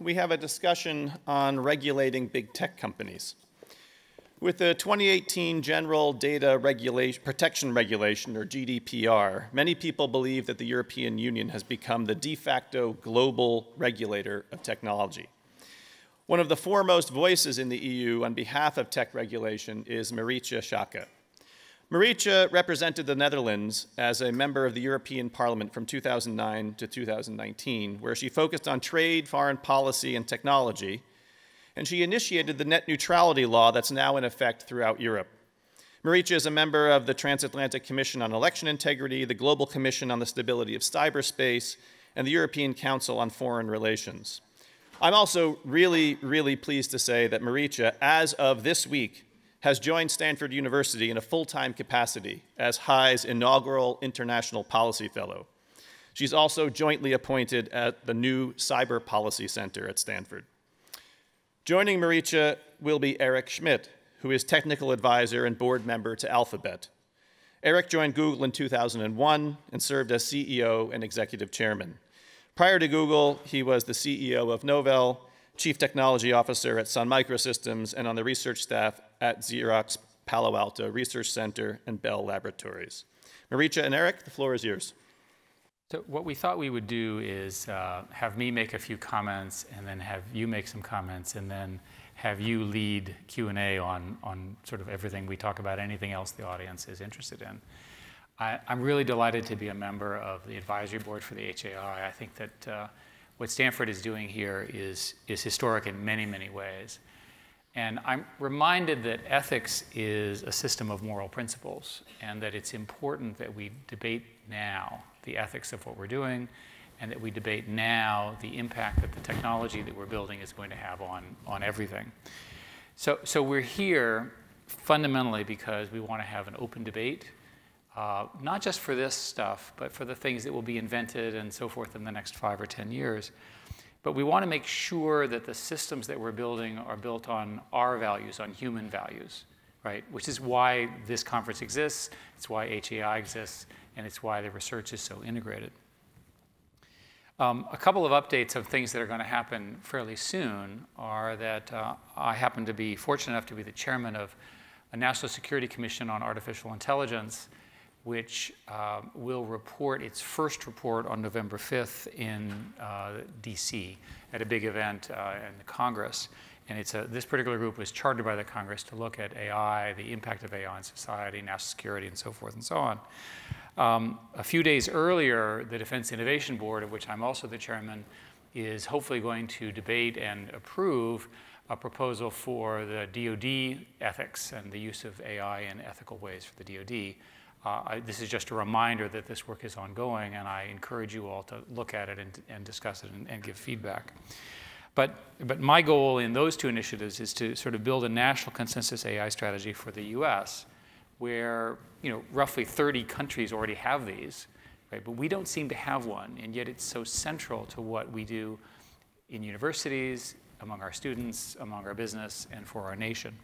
we have a discussion on regulating big tech companies. With the 2018 General Data Regulation, Protection Regulation, or GDPR, many people believe that the European Union has become the de facto global regulator of technology. One of the foremost voices in the EU on behalf of tech regulation is Marietje Schaake. Marietje represented the Netherlands as a member of the European Parliament from 2009 to 2019, where she focused on trade, foreign policy, and technology, and she initiated the net neutrality law that's now in effect throughout Europe. Marietje is a member of the Transatlantic Commission on Election Integrity, the Global Commission on the Stability of Cyberspace, and the European Council on Foreign Relations. I'm also really, really pleased to say that Marietje, as of this week, has joined Stanford University in a full-time capacity as HAI's inaugural International Policy Fellow. She's also jointly appointed at the new Cyber Policy Center at Stanford. Joining Marietje will be Eric Schmidt, who is technical advisor and board member to Alphabet. Eric joined Google in 2001 and served as CEO and executive chairman. Prior to Google, he was the CEO of Novell, chief technology officer at Sun Microsystems, and on the research staff at Xerox Palo Alto Research Center and Bell Laboratories. Marietje and Eric, the floor is yours. So what we thought we would do is uh, have me make a few comments and then have you make some comments and then have you lead Q&A on, on sort of everything we talk about, anything else the audience is interested in. I, am really delighted to be a member of the advisory board for the HAI. I think that uh, what Stanford is doing here is, is historic in many, many ways. And I'm reminded that ethics is a system of moral principles and that it's important that we debate now the ethics of what we're doing and that we debate now the impact that the technology that we're building is going to have on, on everything. So, so we're here fundamentally because we want to have an open debate, uh, not just for this stuff, but for the things that will be invented and so forth in the next five or 10 years. But we want to make sure that the systems that we're building are built on our values, on human values, right? Which is why this conference exists, it's why HAI exists, and it's why the research is so integrated. Um, a couple of updates of things that are going to happen fairly soon are that uh, I happen to be fortunate enough to be the chairman of a National Security Commission on Artificial Intelligence which uh, will report its first report on November 5th in uh, DC at a big event uh, in the Congress. And it's a, this particular group was chartered by the Congress to look at AI, the impact of AI on society, national security, and so forth and so on. Um, a few days earlier, the Defense Innovation Board, of which I'm also the chairman, is hopefully going to debate and approve a proposal for the DoD ethics and the use of AI in ethical ways for the DoD. Uh, I, this is just a reminder that this work is ongoing, and I encourage you all to look at it and, and discuss it and, and, give feedback. But, but my goal in those two initiatives is to sort of build a national consensus AI strategy for the US, where you know, roughly 30 countries already have these, right? but we don't seem to have one, and yet it's so central to what we do in universities, among our students, among our business, and for our nation.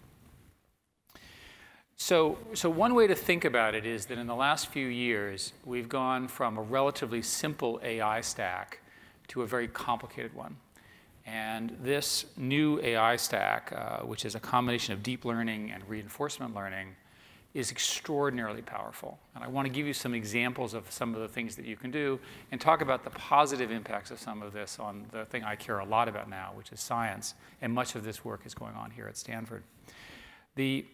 So, so one way to think about it is that in the last few years, we've gone from a relatively simple AI stack to a very complicated one. And this new AI stack, uh, which is a combination of deep learning and reinforcement learning, is extraordinarily powerful. And I want to give you some examples of some of the things that you can do and talk about the positive impacts of some of this on the thing I care a lot about now, which is science. And much of this work is going on here at Stanford. The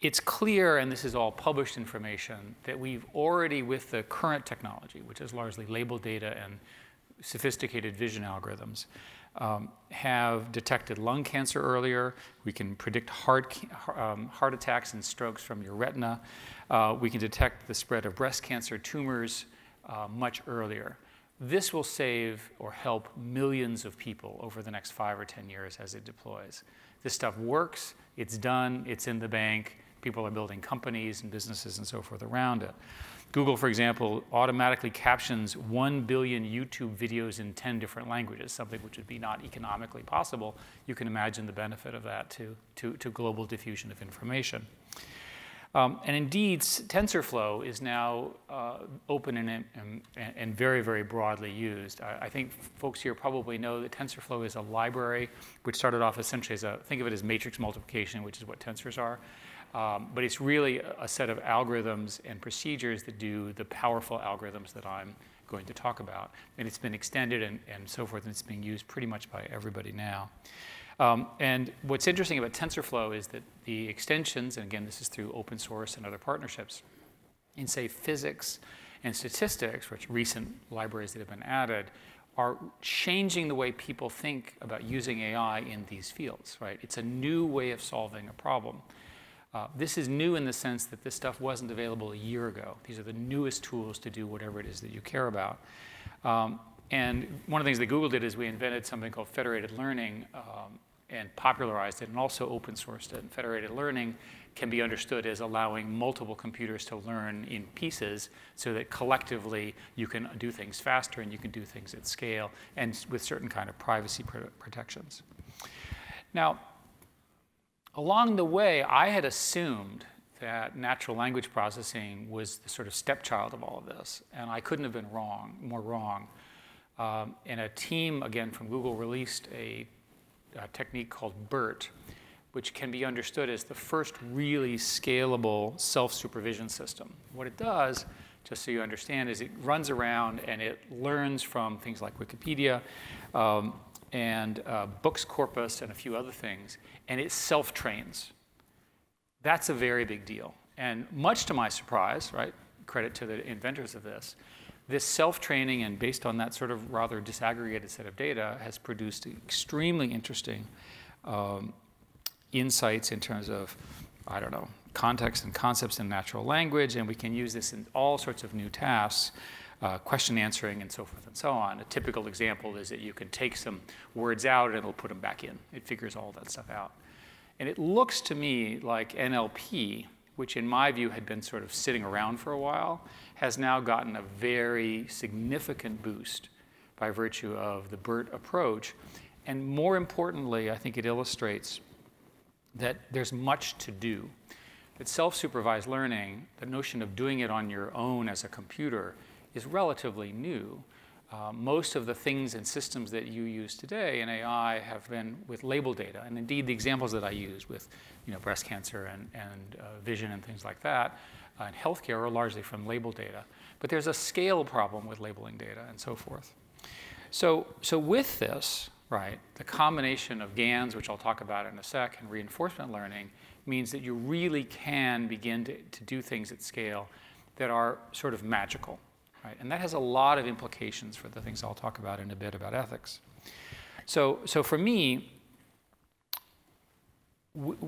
it's clear, and this is all published information, that we've already, with the current technology, which is largely labeled data and sophisticated vision algorithms, um, have detected lung cancer earlier. We can predict heart, um, heart attacks and strokes from your retina. Uh, we can detect the spread of breast cancer tumors uh, much earlier. This will save or help millions of people over the next five or 10 years as it deploys. This stuff works, it's done, it's in the bank, People are building companies and businesses and so forth around it. Google, for example, automatically captions 1 billion YouTube videos in 10 different languages, something which would be not economically possible. You can imagine the benefit of that to, to, to global diffusion of information. Um, and indeed, TensorFlow is now uh, open and, and, and, very, very broadly used. I, I, think folks here probably know that TensorFlow is a library which started off essentially as a, think of it as matrix multiplication, which is what tensors are. Um, but it's really a, set of algorithms and procedures that do the powerful algorithms that I'm going to talk about. And it's been extended and, and so forth, and it's being used pretty much by everybody now. Um, and what's interesting about TensorFlow is that the extensions, and again, this is through open source and other partnerships, in say physics and statistics, which recent libraries that have been added, are changing the way people think about using AI in these fields, right? It's a new way of solving a problem. Uh, this is new in the sense that this stuff wasn't available a year ago. These are the newest tools to do whatever it is that you care about. Um, and one of the things that Google did is we invented something called federated learning um, and popularized it and also open sourced it. And federated learning can be understood as allowing multiple computers to learn in pieces so that collectively you can do things faster and you can do things at scale and with certain kind of privacy protections. Now, along the way, I had assumed that natural language processing was the sort of stepchild of all of this, and I couldn't have been wrong, more wrong. Um, and a team, again, from Google released a, a technique called BERT, which can be understood as the first really scalable self-supervision system. What it does, just so you understand, is it runs around and it learns from things like Wikipedia, um, and uh, books corpus and a few other things, and it self-trains. That's a very big deal. And much to my surprise, right, credit to the inventors of this, this self-training and based on that sort of rather disaggregated set of data has produced extremely interesting um, insights in terms of, I don't know, context and concepts in natural language, and we can use this in all sorts of new tasks uh, question answering and so forth and so on. A typical example is that you can take some words out and it'll put them back in. It figures all that stuff out. And it looks to me like NLP, which in my view had been sort of sitting around for a while, has now gotten a very significant boost by virtue of the BERT approach. And more importantly, I think it illustrates that there's much to do. That self-supervised learning, the notion of doing it on your own as a computer, is relatively new. Uh, most of the things and systems that you use today in AI have been with label data. And indeed, the examples that I use with you know, breast cancer and, and uh, vision and things like that uh, and healthcare are largely from label data. But there's a scale problem with labeling data and so forth. So, so with this, right, the combination of GANs, which I'll talk about in a sec, and reinforcement learning means that you really can begin to, to do things at scale that are sort of magical. Right? And that has a lot of implications for the things I'll talk about in a bit about ethics. So, so for me,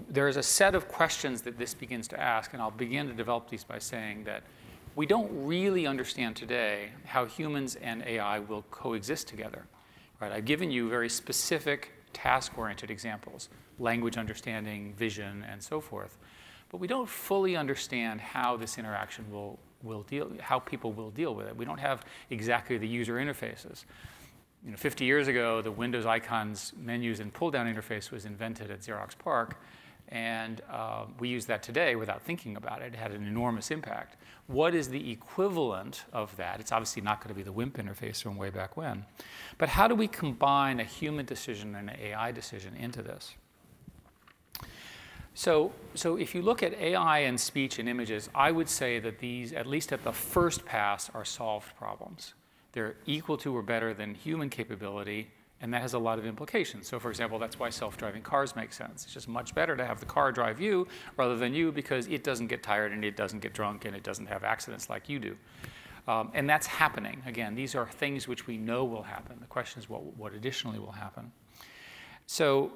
there is a set of questions that this begins to ask, and I'll begin to develop these by saying that we don't really understand today how humans and AI will coexist together. Right? I've given you very specific task-oriented examples, language understanding, vision, and so forth. But we don't fully understand how this interaction will, will deal, how people will deal with it. We don't have exactly the user interfaces. You know, 50 years ago, the Windows icons, menus, and pull-down interface was invented at Xerox PARC, and uh, we use that today without thinking about it. It had an enormous impact. What is the equivalent of that? It's obviously not going to be the WIMP interface from way back when. But how do we combine a human decision and an AI decision into this? So, so if you look at AI and speech and images, I would say that these, at least at the first pass, are solved problems. They're equal to or better than human capability, and that has a lot of implications. So for example, that's why self-driving cars make sense. It's just much better to have the car drive you rather than you because it doesn't get tired and it doesn't get drunk and it doesn't have accidents like you do. Um, and that's happening. Again, these are things which we know will happen. The question is what, what additionally will happen. So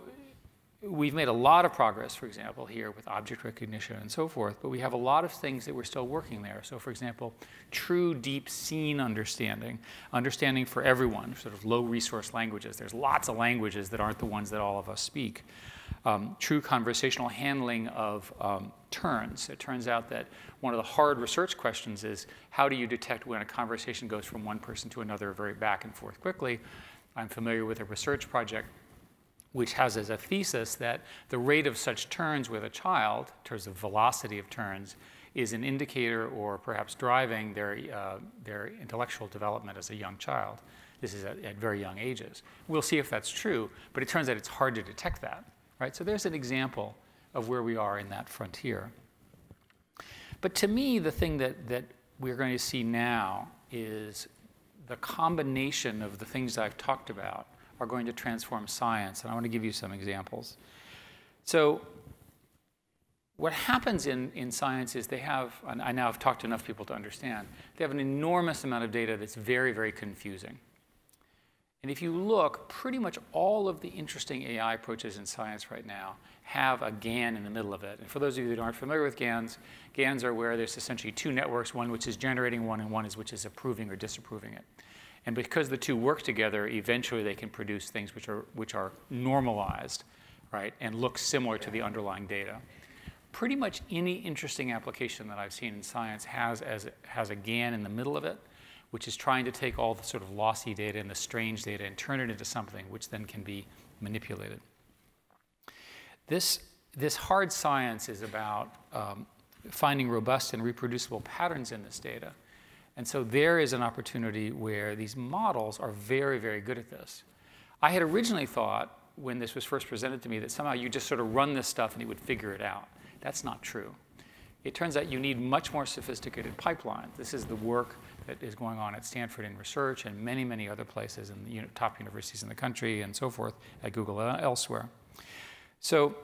we've made a lot of progress, for example, here with object recognition and so forth, but we have a lot of things that we're still working there. So for example, true deep scene understanding, understanding for everyone, sort of low resource languages. There's lots of languages that aren't the ones that all of us speak. Um, true conversational handling of um, turns. It turns out that one of the hard research questions is how do you detect when a conversation goes from one person to another very back and forth quickly? I'm familiar with a research project which has as a thesis that the rate of such turns with a child, in terms of velocity of turns, is an indicator or perhaps driving their, uh, their intellectual development as a young child. This is at, at, very young ages. We'll see if that's true, but it turns out it's hard to detect that, right? So there's an example of where we are in that frontier. But to me, the thing that, that we're going to see now is the combination of the things I've talked about are going to transform science. And I want to give you some examples. So what happens in, in science is they have, and I now have talked to enough people to understand, they have an enormous amount of data that's very, very confusing. And if you look, pretty much all of the interesting AI approaches in science right now have a GAN in the middle of it. And for those of you that aren't familiar with GANs, GANs are where there's essentially two networks, one which is generating one and one is which is approving or disapproving it. And because the two work together, eventually they can produce things which are, which are normalized, right, and look similar to the underlying data pretty much any interesting application that I've seen in science has, as, has a GAN in the middle of it, which is trying to take all the sort of lossy data and the strange data and turn it into something which then can be manipulated. This, this hard science is about um, finding robust and reproducible patterns in this data. And so there is an opportunity where these models are very, very good at this. I had originally thought when this was first presented to me that somehow you just sort of run this stuff and it would figure it out. That's not true. It turns out you need much more sophisticated pipelines. This is the work that is going on at Stanford in research and many, many other places in the top universities in the country and so forth, at Google and elsewhere. So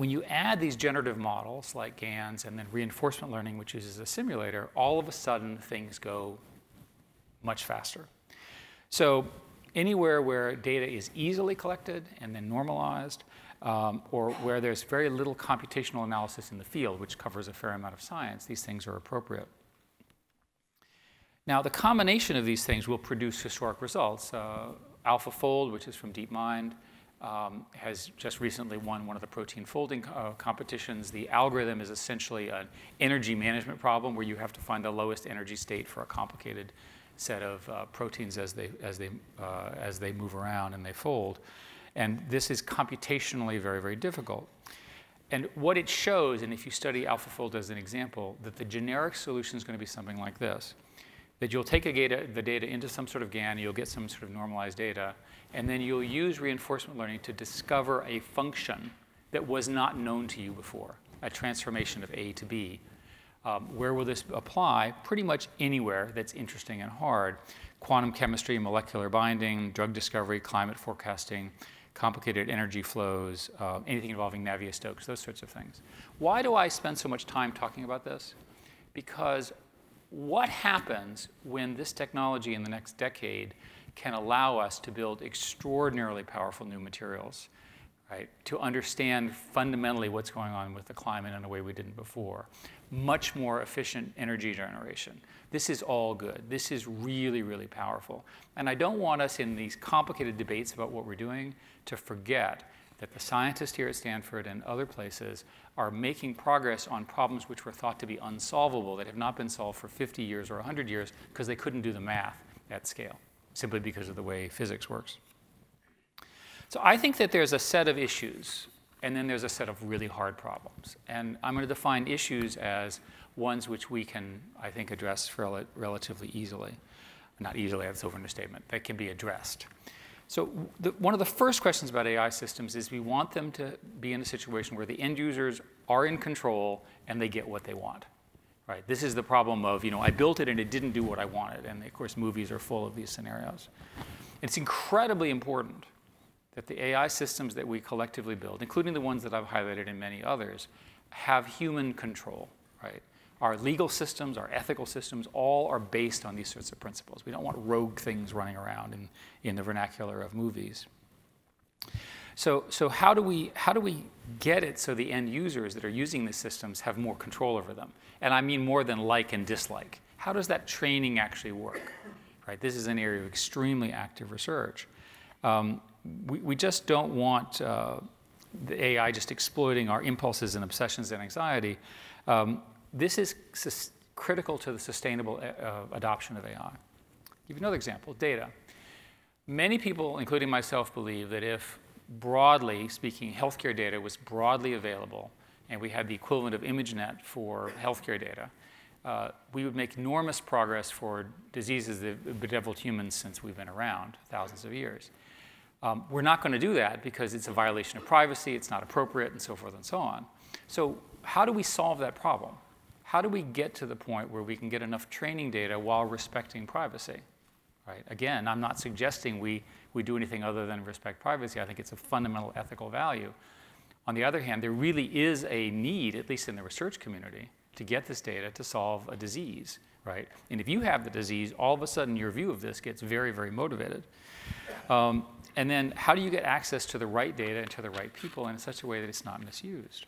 when you add these generative models like GANs and then reinforcement learning, which uses a simulator, all of a sudden things go much faster. So anywhere where data is easily collected and then normalized, um, or where there's very little computational analysis in the field, which covers a fair amount of science, these things are appropriate. Now, the combination of these things will produce historic results. Uh, AlphaFold, which is from DeepMind, um, has just recently won one of the protein folding uh, competitions. The algorithm is essentially an energy management problem where you have to find the lowest energy state for a complicated set of uh, proteins as they, as, they, uh, as they move around and they fold. And this is computationally very, very difficult. And what it shows, and if you study AlphaFold as an example, that the generic solution is going to be something like this. That you'll take data, the data into some sort of GAN, you'll get some sort of normalized data, and then you'll use reinforcement learning to discover a function that was not known to you before, a transformation of A to B. Um, where will this apply? Pretty much anywhere that's interesting and hard. Quantum chemistry, molecular binding, drug discovery, climate forecasting, complicated energy flows, uh, anything involving Navier-Stokes, those sorts of things. Why do I spend so much time talking about this? Because what happens when this technology in the next decade can allow us to build extraordinarily powerful new materials, right? To understand fundamentally what's going on with the climate in a way we didn't before. Much more efficient energy generation. This is all good. This is really, really powerful. And I don't want us in these complicated debates about what we're doing to forget that the scientists here at Stanford and other places are making progress on problems which were thought to be unsolvable that have not been solved for 50 years or 100 years because they couldn't do the math at scale, simply because of the way physics works. So I think that there's a set of issues, and then there's a set of really hard problems. And I'm going to define issues as ones which we can, I think, address rel relatively easily. Not easily, that's over an understatement. that can be addressed. So the, one of the first questions about AI systems is we want them to be in a situation where the end users are in control and they get what they want. Right? This is the problem of, you know, I built it and it didn't do what I wanted. And of course, movies are full of these scenarios. It's incredibly important that the AI systems that we collectively build, including the ones that I've highlighted and many others, have human control, right? Our legal systems, our ethical systems, all are based on these sorts of principles. We don't want rogue things running around in, in the vernacular of movies. So, so how, do we, how do we get it so the end users that are using these systems have more control over them? And I mean more than like and dislike. How does that training actually work? Right? This is an area of extremely active research. Um, we, we just don't want uh, the AI just exploiting our impulses and obsessions and anxiety. Um, this is critical to the sustainable uh, uh adoption of AI. I'll give you another example, data. Many people, including myself, believe that if broadly speaking, healthcare data was broadly available, and we had the equivalent of ImageNet for healthcare data, uh, we would make enormous progress for diseases that have bedeviled humans since we've been around, thousands of years. Um, we're not going to do that because it's a violation of privacy, it's not appropriate, and so forth and so on. So how do we solve that problem? How do we get to the point where we can get enough training data while respecting privacy? Right? Again, I'm not suggesting we, we do anything other than respect privacy. I think it's a fundamental ethical value. On the other hand, there really is a need, at least in the research community, to get this data to solve a disease, right? And if you have the disease, all of a sudden your view of this gets very, very motivated. Um, and then how do you get access to the right data and to the right people in such a way that it's not misused?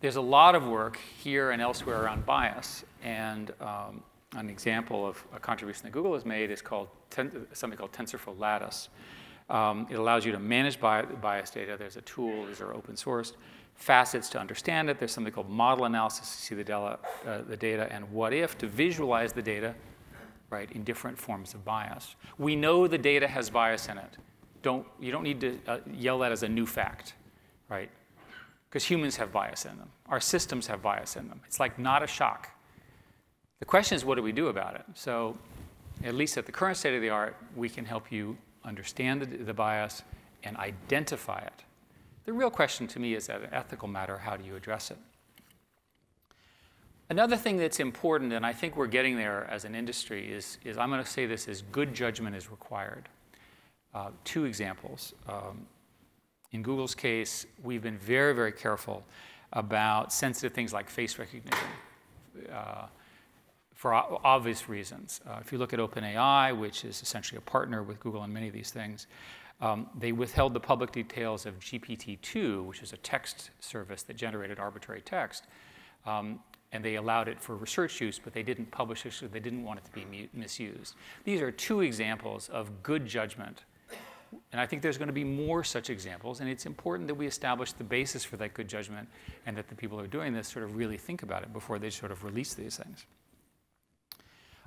There's a lot of work here and elsewhere around bias, and um, an example of a contribution that Google has made is called something called TensorFlow Lattice. Um, it allows you to manage bias data. There's a tool, these are open source. Facets to understand it. There's something called model analysis to see the, data, uh, the data, and what if to visualize the data right, in different forms of bias. We know the data has bias in it. Don't, you don't need to uh, yell that as a new fact, right? Because humans have bias in them. Our systems have bias in them. It's like not a shock. The question is, what do we do about it? So, at least at the current state of the art, we can help you understand the, the bias and identify it. The real question to me is, an ethical matter, how do you address it? Another thing that's important, and I think we're getting there as an industry, is, is I'm going to say this is good judgment is required. Uh, two examples. Um, in Google's case, we've been very, very careful about sensitive things like face recognition uh, for obvious reasons. Uh, if you look at OpenAI, which is essentially a partner with Google in many of these things, um, they withheld the public details of GPT-2, which is a text service that generated arbitrary text. Um, and they allowed it for research use, but they didn't publish it, so they didn't want it to be misused. These are two examples of good judgment. And I think there's going to be more such examples, and it's important that we establish the basis for that good judgment and that the people who are doing this sort of really think about it before they sort of release these things.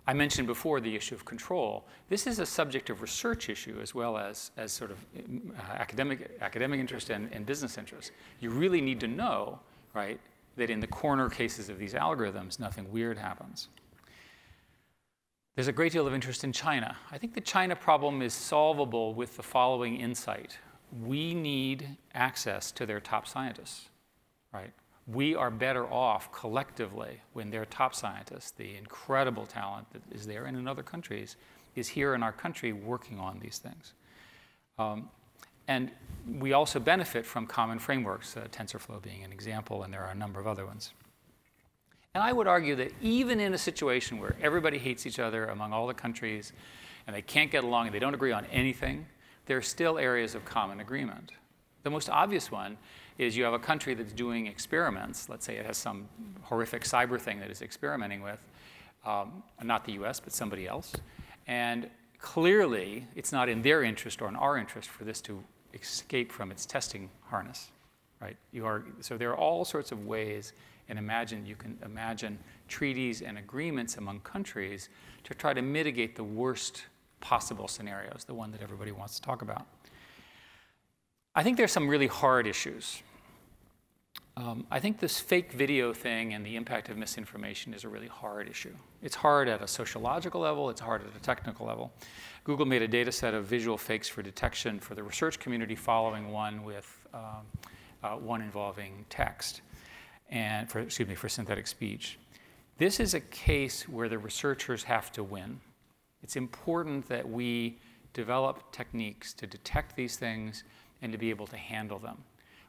I mentioned before the issue of control. This is a subject of research issue as well as, as sort of uh, academic, academic interest and, and business interest. You really need to know, right, that in the corner cases of these algorithms, nothing weird happens. There's a great deal of interest in China. I think the China problem is solvable with the following insight. We need access to their top scientists, right? We are better off collectively when their top scientists, the incredible talent that is there and in other countries, is here in our country working on these things. Um, and we also benefit from common frameworks, uh, TensorFlow being an example, and there are a number of other ones. And I would argue that even in a situation where everybody hates each other among all the countries and they can't get along and they don't agree on anything, there are still areas of common agreement. The most obvious one is you have a country that's doing experiments. Let's say it has some horrific cyber thing that it's experimenting with, um, not the US, but somebody else. And clearly, it's not in their interest or in our interest for this to escape from its testing harness, right? You are, so there are all sorts of ways, and imagine you can imagine treaties and agreements among countries to try to mitigate the worst possible scenarios, the one that everybody wants to talk about. I think there's some really hard issues. Um, I think this fake video thing and the impact of misinformation is a really hard issue. It's hard at a sociological level, it's hard at a technical level. Google made a data set of visual fakes for detection for the research community following one with um, uh, one involving text and for, excuse me, for synthetic speech. This is a case where the researchers have to win. It's important that we develop techniques to detect these things and to be able to handle them.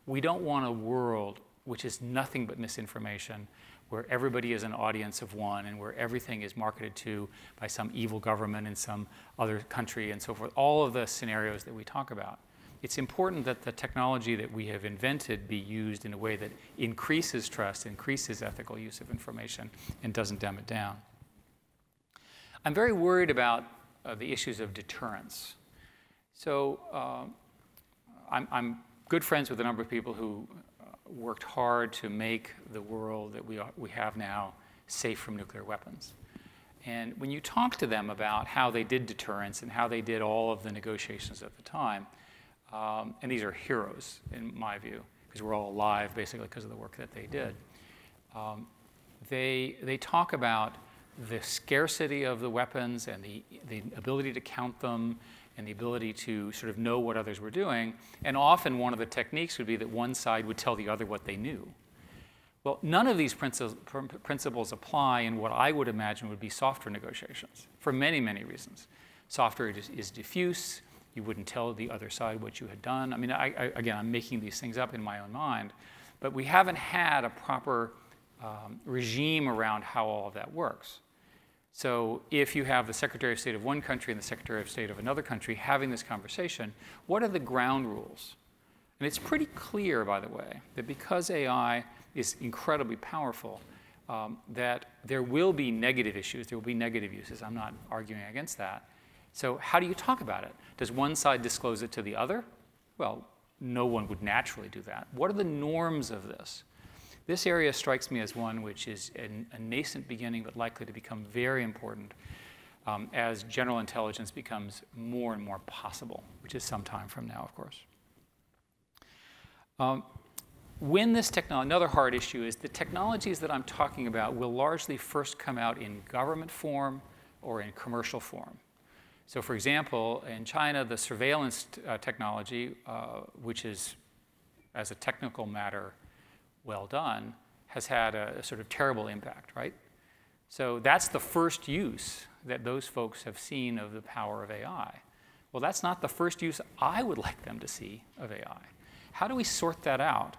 We don't want a world which is nothing but misinformation where everybody is an audience of one and where everything is marketed to by some evil government in some other country and so forth, all of the scenarios that we talk about. It's important that the technology that we have invented be used in a way that increases trust, increases ethical use of information, and doesn't dumb it down. I'm very worried about uh, the issues of deterrence. So uh, I'm, I'm good friends with a number of people who worked hard to make the world that we, are, we have now safe from nuclear weapons. And when you talk to them about how they did deterrence and how they did all of the negotiations at the time, um, and these are heroes in my view, because we're all alive basically because of the work that they did. Um, they, they talk about the scarcity of the weapons and the, the ability to count them and the ability to sort of know what others were doing. And often one of the techniques would be that one side would tell the other what they knew. Well, none of these principles apply in what I would imagine would be software negotiations for many, many reasons. Software is, is diffuse. You wouldn't tell the other side what you had done. I mean, I, I, again, I'm making these things up in my own mind, but we haven't had a proper um, regime around how all of that works. So if you have the Secretary of State of one country and the Secretary of State of another country having this conversation, what are the ground rules? And it's pretty clear, by the way, that because AI is incredibly powerful, um, that there will be negative issues, there will be negative uses. I'm not arguing against that. So how do you talk about it? Does one side disclose it to the other? Well, no one would naturally do that. What are the norms of this? This area strikes me as one which is a nascent beginning but likely to become very important um, as general intelligence becomes more and more possible, which is some time from now, of course. Um, when this technology, another hard issue is the technologies that I'm talking about will largely first come out in government form or in commercial form. So for example, in China, the surveillance uh, technology, uh, which is, as a technical matter, well done, has had a, a sort of terrible impact, right? So that's the first use that those folks have seen of the power of AI. Well, that's not the first use I would like them to see of AI. How do we sort that out?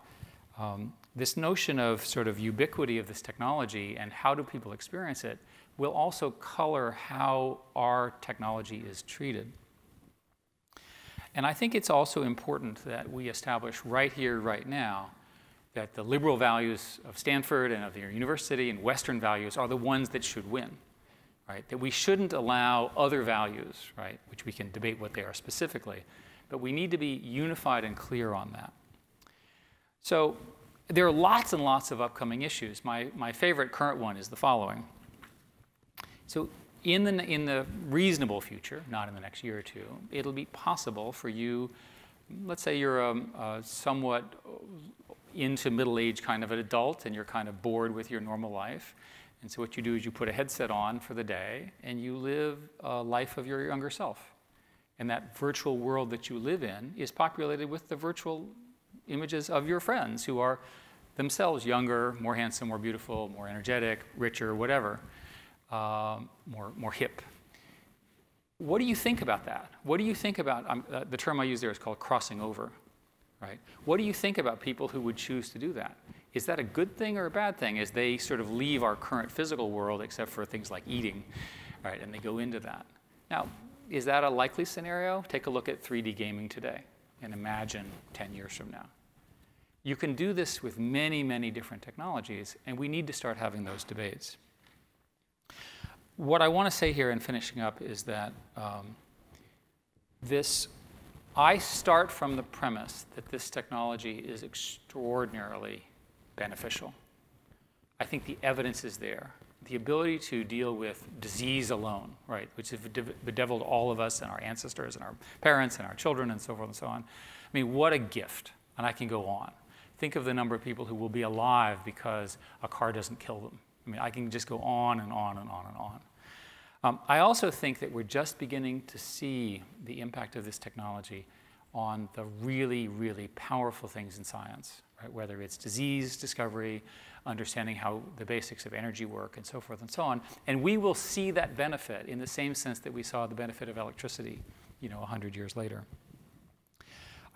Um, this notion of sort of ubiquity of this technology and how do people experience it will also color how our technology is treated. And I think it's also important that we establish right here, right now, that the liberal values of Stanford and of the university and Western values are the ones that should win, right? That we shouldn't allow other values, right, which we can debate what they are specifically, but we need to be unified and clear on that. So there are lots and lots of upcoming issues. My, my favorite current one is the following. So in the, in the reasonable future, not in the next year or two, it'll be possible for you, let's say you're a, a somewhat into middle age kind of an adult and you're kind of bored with your normal life. And so what you do is you put a headset on for the day and you live a life of your younger self. And that virtual world that you live in is populated with the virtual images of your friends who are themselves younger, more handsome, more beautiful, more energetic, richer, whatever, um, more, more hip. What do you think about that? What do you think about, um, uh, the term I use there is called crossing over right? What do you think about people who would choose to do that? Is that a good thing or a bad thing as they sort of leave our current physical world except for things like eating, right? And they go into that. Now, is that a likely scenario? Take a look at 3D gaming today and imagine 10 years from now. You can do this with many, many different technologies, and we need to start having those debates. What I want to say here in finishing up is that um, this I start from the premise that this technology is extraordinarily beneficial. I think the evidence is there. The ability to deal with disease alone, right, which has bedeviled all of us and our ancestors and our parents and our children and so forth and so on. I mean, what a gift. And I can go on. Think of the number of people who will be alive because a car doesn't kill them. I mean, I can just go on and on and on and on. Um, I also think that we're just beginning to see the impact of this technology on the really, really powerful things in science, right? whether it's disease discovery, understanding how the basics of energy work, and so forth and so on. And we will see that benefit in the same sense that we saw the benefit of electricity, you know, 100 years later.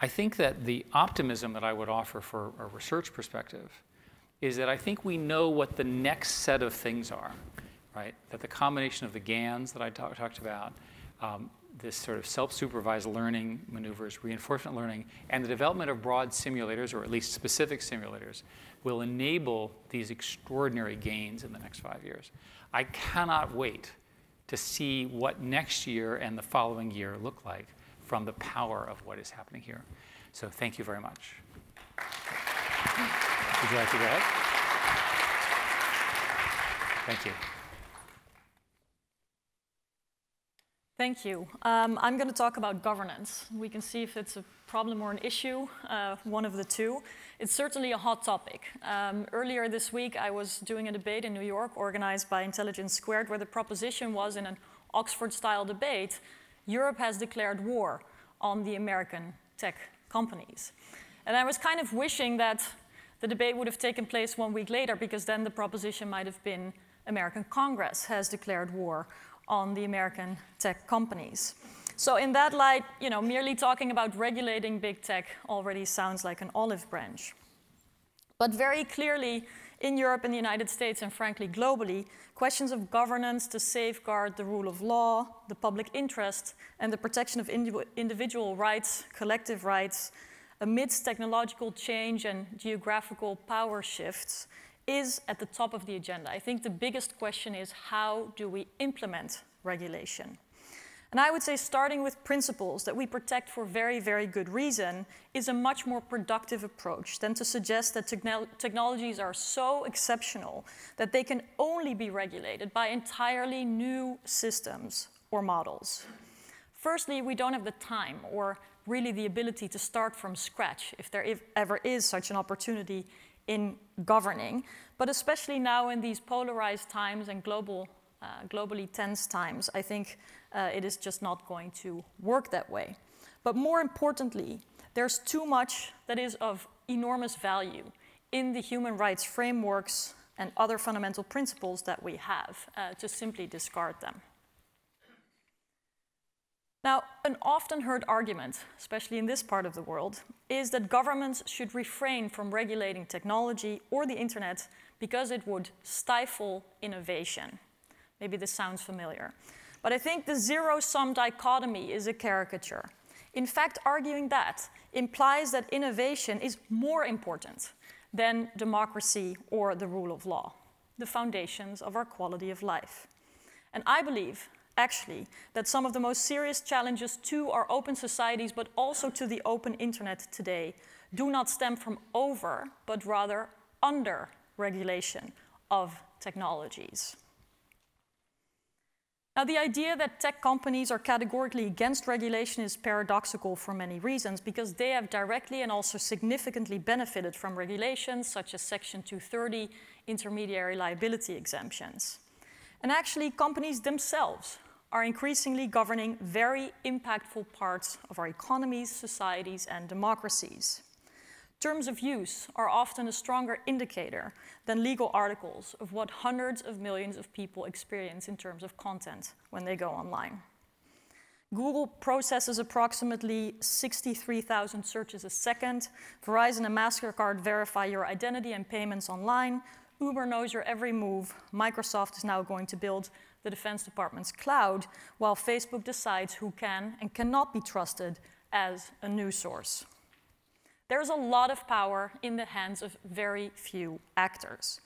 I think that the optimism that I would offer for a research perspective is that I think we know what the next set of things are right? That the combination of the GANs that I talk, talked about, um, this sort of self-supervised learning maneuvers, reinforcement learning, and the development of broad simulators, or at least specific simulators, will enable these extraordinary gains in the next five years. I cannot wait to see what next year and the following year look like from the power of what is happening here. So thank you very much. Would you like to go ahead? Thank you. Thank you. Um, I'm going to talk about governance. We can see if it's a problem or an issue, uh, one of the two. It's certainly a hot topic. Um, earlier this week, I was doing a debate in New York organized by Intelligence Squared, where the proposition was in an Oxford style debate Europe has declared war on the American tech companies. And I was kind of wishing that the debate would have taken place one week later, because then the proposition might have been American Congress has declared war on the American tech companies. So in that light, you know, merely talking about regulating big tech already sounds like an olive branch. But very clearly, in Europe and the United States, and frankly globally, questions of governance to safeguard the rule of law, the public interest, and the protection of individual rights, collective rights, amidst technological change and geographical power shifts, is at the top of the agenda. I think the biggest question is how do we implement regulation? And I would say starting with principles that we protect for very, very good reason is a much more productive approach than to suggest that techn technologies are so exceptional that they can only be regulated by entirely new systems or models. Firstly, we don't have the time or really the ability to start from scratch if there ever is such an opportunity in governing, but especially now in these polarized times and global, uh, globally tense times, I think uh, it is just not going to work that way. But more importantly, there's too much that is of enormous value in the human rights frameworks and other fundamental principles that we have uh, to simply discard them. Now, an often heard argument, especially in this part of the world, is that governments should refrain from regulating technology or the internet because it would stifle innovation. Maybe this sounds familiar. But I think the zero sum dichotomy is a caricature. In fact, arguing that implies that innovation is more important than democracy or the rule of law, the foundations of our quality of life. And I believe actually, that some of the most serious challenges to our open societies, but also to the open internet today, do not stem from over, but rather under regulation of technologies. Now, the idea that tech companies are categorically against regulation is paradoxical for many reasons because they have directly and also significantly benefited from regulations such as Section 230 intermediary liability exemptions. And actually, companies themselves are increasingly governing very impactful parts of our economies, societies, and democracies. Terms of use are often a stronger indicator than legal articles of what hundreds of millions of people experience in terms of content when they go online. Google processes approximately 63,000 searches a second. Verizon and MasterCard verify your identity and payments online. Uber knows your every move. Microsoft is now going to build the Defense Department's cloud, while Facebook decides who can and cannot be trusted as a news source. There's a lot of power in the hands of very few actors.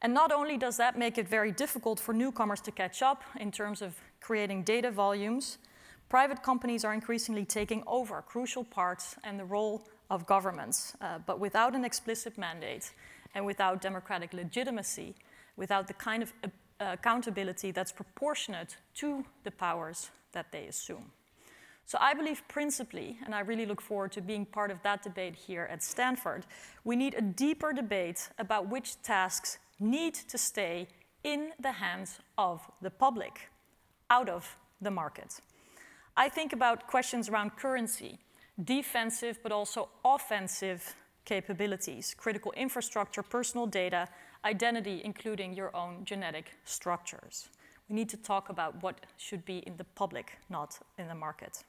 And not only does that make it very difficult for newcomers to catch up in terms of creating data volumes, private companies are increasingly taking over crucial parts and the role of governments, uh, but without an explicit mandate and without democratic legitimacy, without the kind of accountability that's proportionate to the powers that they assume. So I believe principally, and I really look forward to being part of that debate here at Stanford, we need a deeper debate about which tasks need to stay in the hands of the public, out of the market. I think about questions around currency, defensive but also offensive capabilities, critical infrastructure, personal data, identity, including your own genetic structures. We need to talk about what should be in the public, not in the market.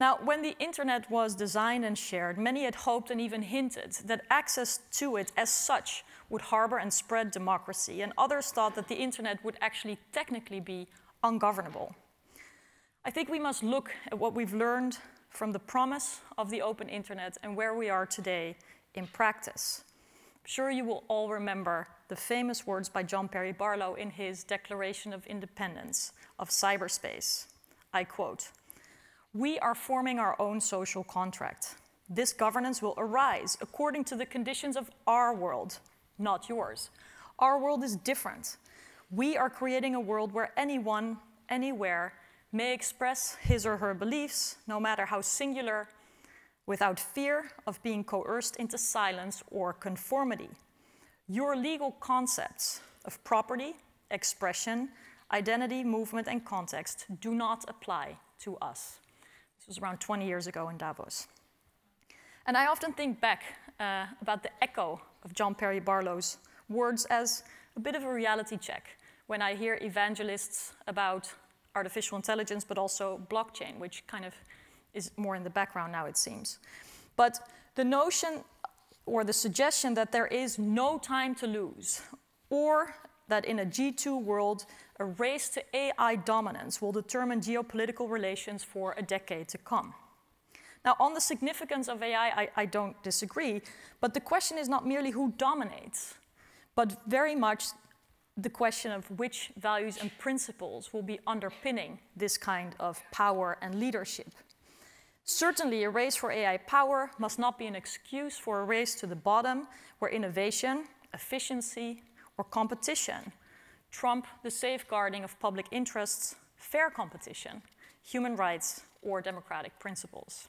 Now, when the internet was designed and shared, many had hoped and even hinted that access to it as such would harbor and spread democracy, and others thought that the internet would actually technically be ungovernable. I think we must look at what we've learned from the promise of the open internet and where we are today in practice sure you will all remember the famous words by John Perry Barlow in his Declaration of Independence of cyberspace. I quote, We are forming our own social contract. This governance will arise according to the conditions of our world, not yours. Our world is different. We are creating a world where anyone, anywhere may express his or her beliefs, no matter how singular, without fear of being coerced into silence or conformity. Your legal concepts of property, expression, identity, movement, and context do not apply to us. This was around 20 years ago in Davos. And I often think back uh, about the echo of John Perry Barlow's words as a bit of a reality check when I hear evangelists about artificial intelligence, but also blockchain, which kind of is more in the background now, it seems. But the notion or the suggestion that there is no time to lose, or that in a G2 world, a race to AI dominance will determine geopolitical relations for a decade to come. Now, on the significance of AI, I, I, don't disagree, but the question is not merely who dominates, but very much the question of which values and principles will be underpinning this kind of power and leadership. Certainly, a race for AI power must not be an excuse for a race to the bottom where innovation, efficiency, or competition trump the safeguarding of public interests, fair competition, human rights, or democratic principles.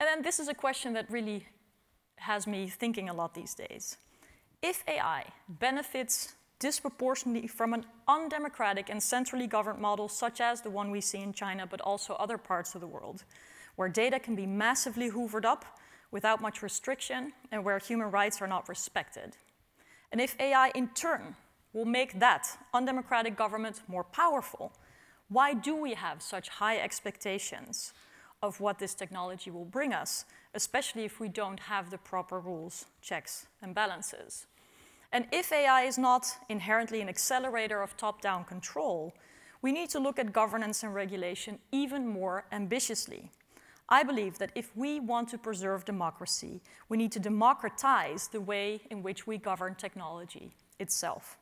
And then this is a question that really has me thinking a lot these days. If AI benefits disproportionately from an undemocratic and centrally governed model such as the one we see in China, but also other parts of the world, where data can be massively hoovered up without much restriction and where human rights are not respected. And if AI in turn will make that undemocratic government more powerful, why do we have such high expectations of what this technology will bring us, especially if we don't have the proper rules, checks, and balances? And if AI is not inherently an accelerator of top-down control, we need to look at governance and regulation even more ambitiously. I believe that if we want to preserve democracy, we need to democratize the way in which we govern technology itself.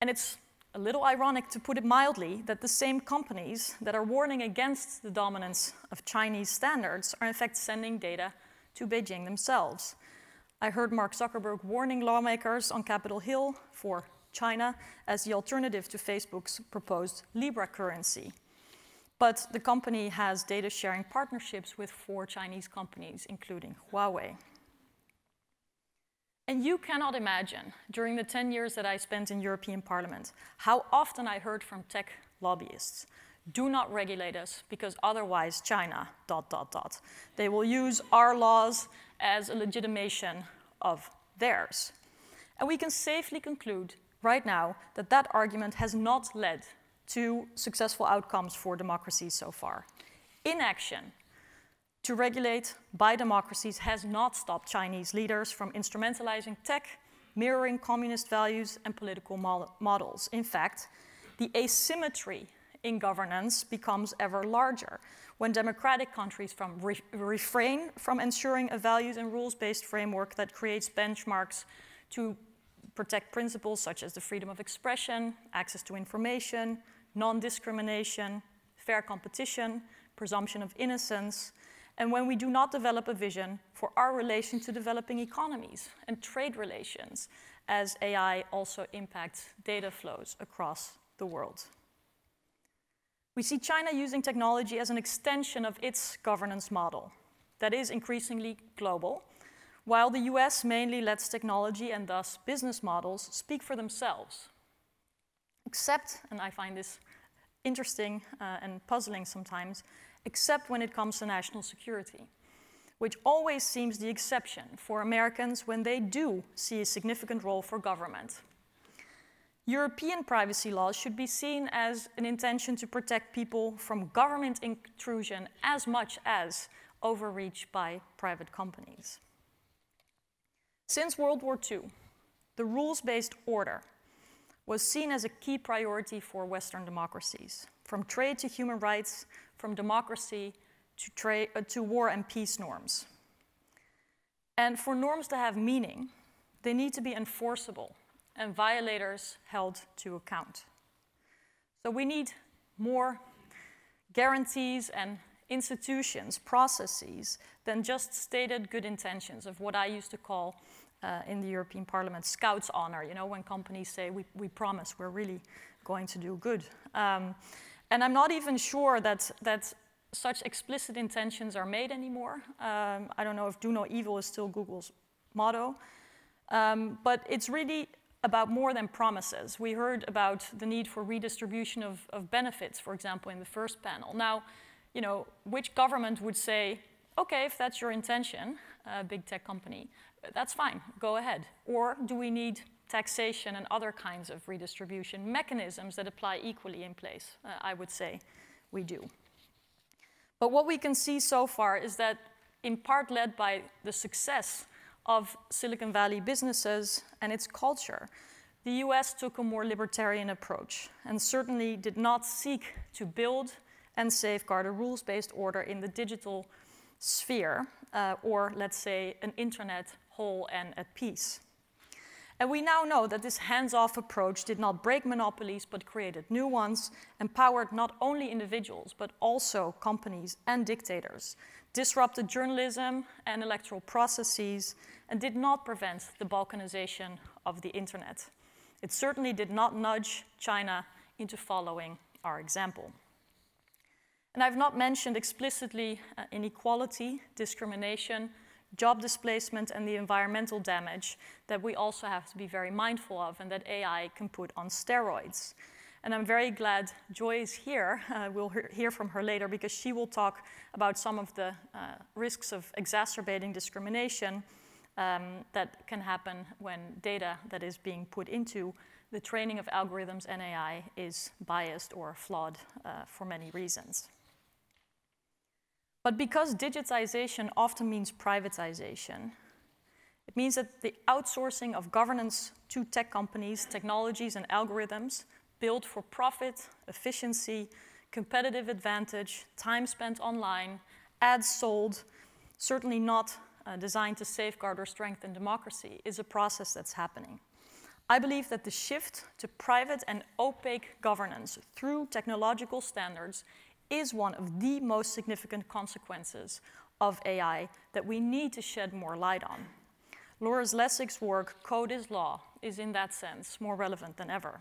And it's a little ironic, to put it mildly, that the same companies that are warning against the dominance of Chinese standards are in fact sending data to Beijing themselves. I heard Mark Zuckerberg warning lawmakers on Capitol Hill for China as the alternative to Facebook's proposed Libra currency. But the company has data sharing partnerships with four Chinese companies, including Huawei. And you cannot imagine, during the 10 years that I spent in European Parliament, how often I heard from tech lobbyists, do not regulate us because otherwise China, dot, dot, dot. They will use our laws as a legitimation of theirs. And we can safely conclude right now that that argument has not led to successful outcomes for democracy so far. Inaction to regulate by democracies has not stopped Chinese leaders from instrumentalizing tech, mirroring communist values and political models. In fact, the asymmetry in governance becomes ever larger when democratic countries from re refrain from ensuring a values and rules-based framework that creates benchmarks to protect principles such as the freedom of expression, access to information, non-discrimination, fair competition, presumption of innocence, and when we do not develop a vision for our relation to developing economies and trade relations, as AI also impacts data flows across the world. We see China using technology as an extension of its governance model that is increasingly global, while the US mainly lets technology and thus business models speak for themselves. Except, and I find this interesting uh, and puzzling sometimes, except when it comes to national security, which always seems the exception for Americans when they do see a significant role for government. European privacy laws should be seen as an intention to protect people from government intrusion as much as overreach by private companies. Since World War II, the rules-based order was seen as a key priority for Western democracies, from trade to human rights, from democracy to, uh, to war and peace norms. And for norms to have meaning, they need to be enforceable and violators held to account. So we need more guarantees and institutions, processes, than just stated good intentions of what I used to call uh, in the European Parliament scouts honor, you know, when companies say, we, we promise we're really going to do good. Um, and I'm not even sure that, that such explicit intentions are made anymore. Um, I don't know if do no evil is still Google's motto. Um, but it's really about more than promises. We heard about the need for redistribution of, of benefits, for example, in the first panel. Now, you know, which government would say, okay, if that's your intention, uh, big tech company, that's fine, go ahead. Or do we need taxation and other kinds of redistribution mechanisms that apply equally in place? Uh, I would say we do. But what we can see so far is that, in part led by the success of Silicon Valley businesses and its culture, the US took a more libertarian approach and certainly did not seek to build and safeguard a rules based order in the digital sphere, uh, or let's say an internet whole and at peace. And we now know that this hands off approach did not break monopolies but created new ones, empowered not only individuals but also companies and dictators, disrupted journalism and electoral processes, and did not prevent the balkanization of the internet. It certainly did not nudge China into following our example. And I've not mentioned explicitly uh, inequality, discrimination, job displacement, and the environmental damage that we also have to be very mindful of and that AI can put on steroids. And I'm very glad Joy is here. Uh, we'll hear from her later because she will talk about some of the uh, risks of exacerbating discrimination um, that can happen when data that is being put into the training of algorithms and AI is biased or flawed uh, for many reasons. But because digitization often means privatization, it means that the outsourcing of governance to tech companies, technologies, and algorithms built for profit, efficiency, competitive advantage, time spent online, ads sold, certainly not uh, designed to safeguard or strengthen democracy, is a process that's happening. I believe that the shift to private and opaque governance through technological standards is one of the most significant consequences of AI that we need to shed more light on. Lawrence Lessig's work, Code is Law, is in that sense more relevant than ever.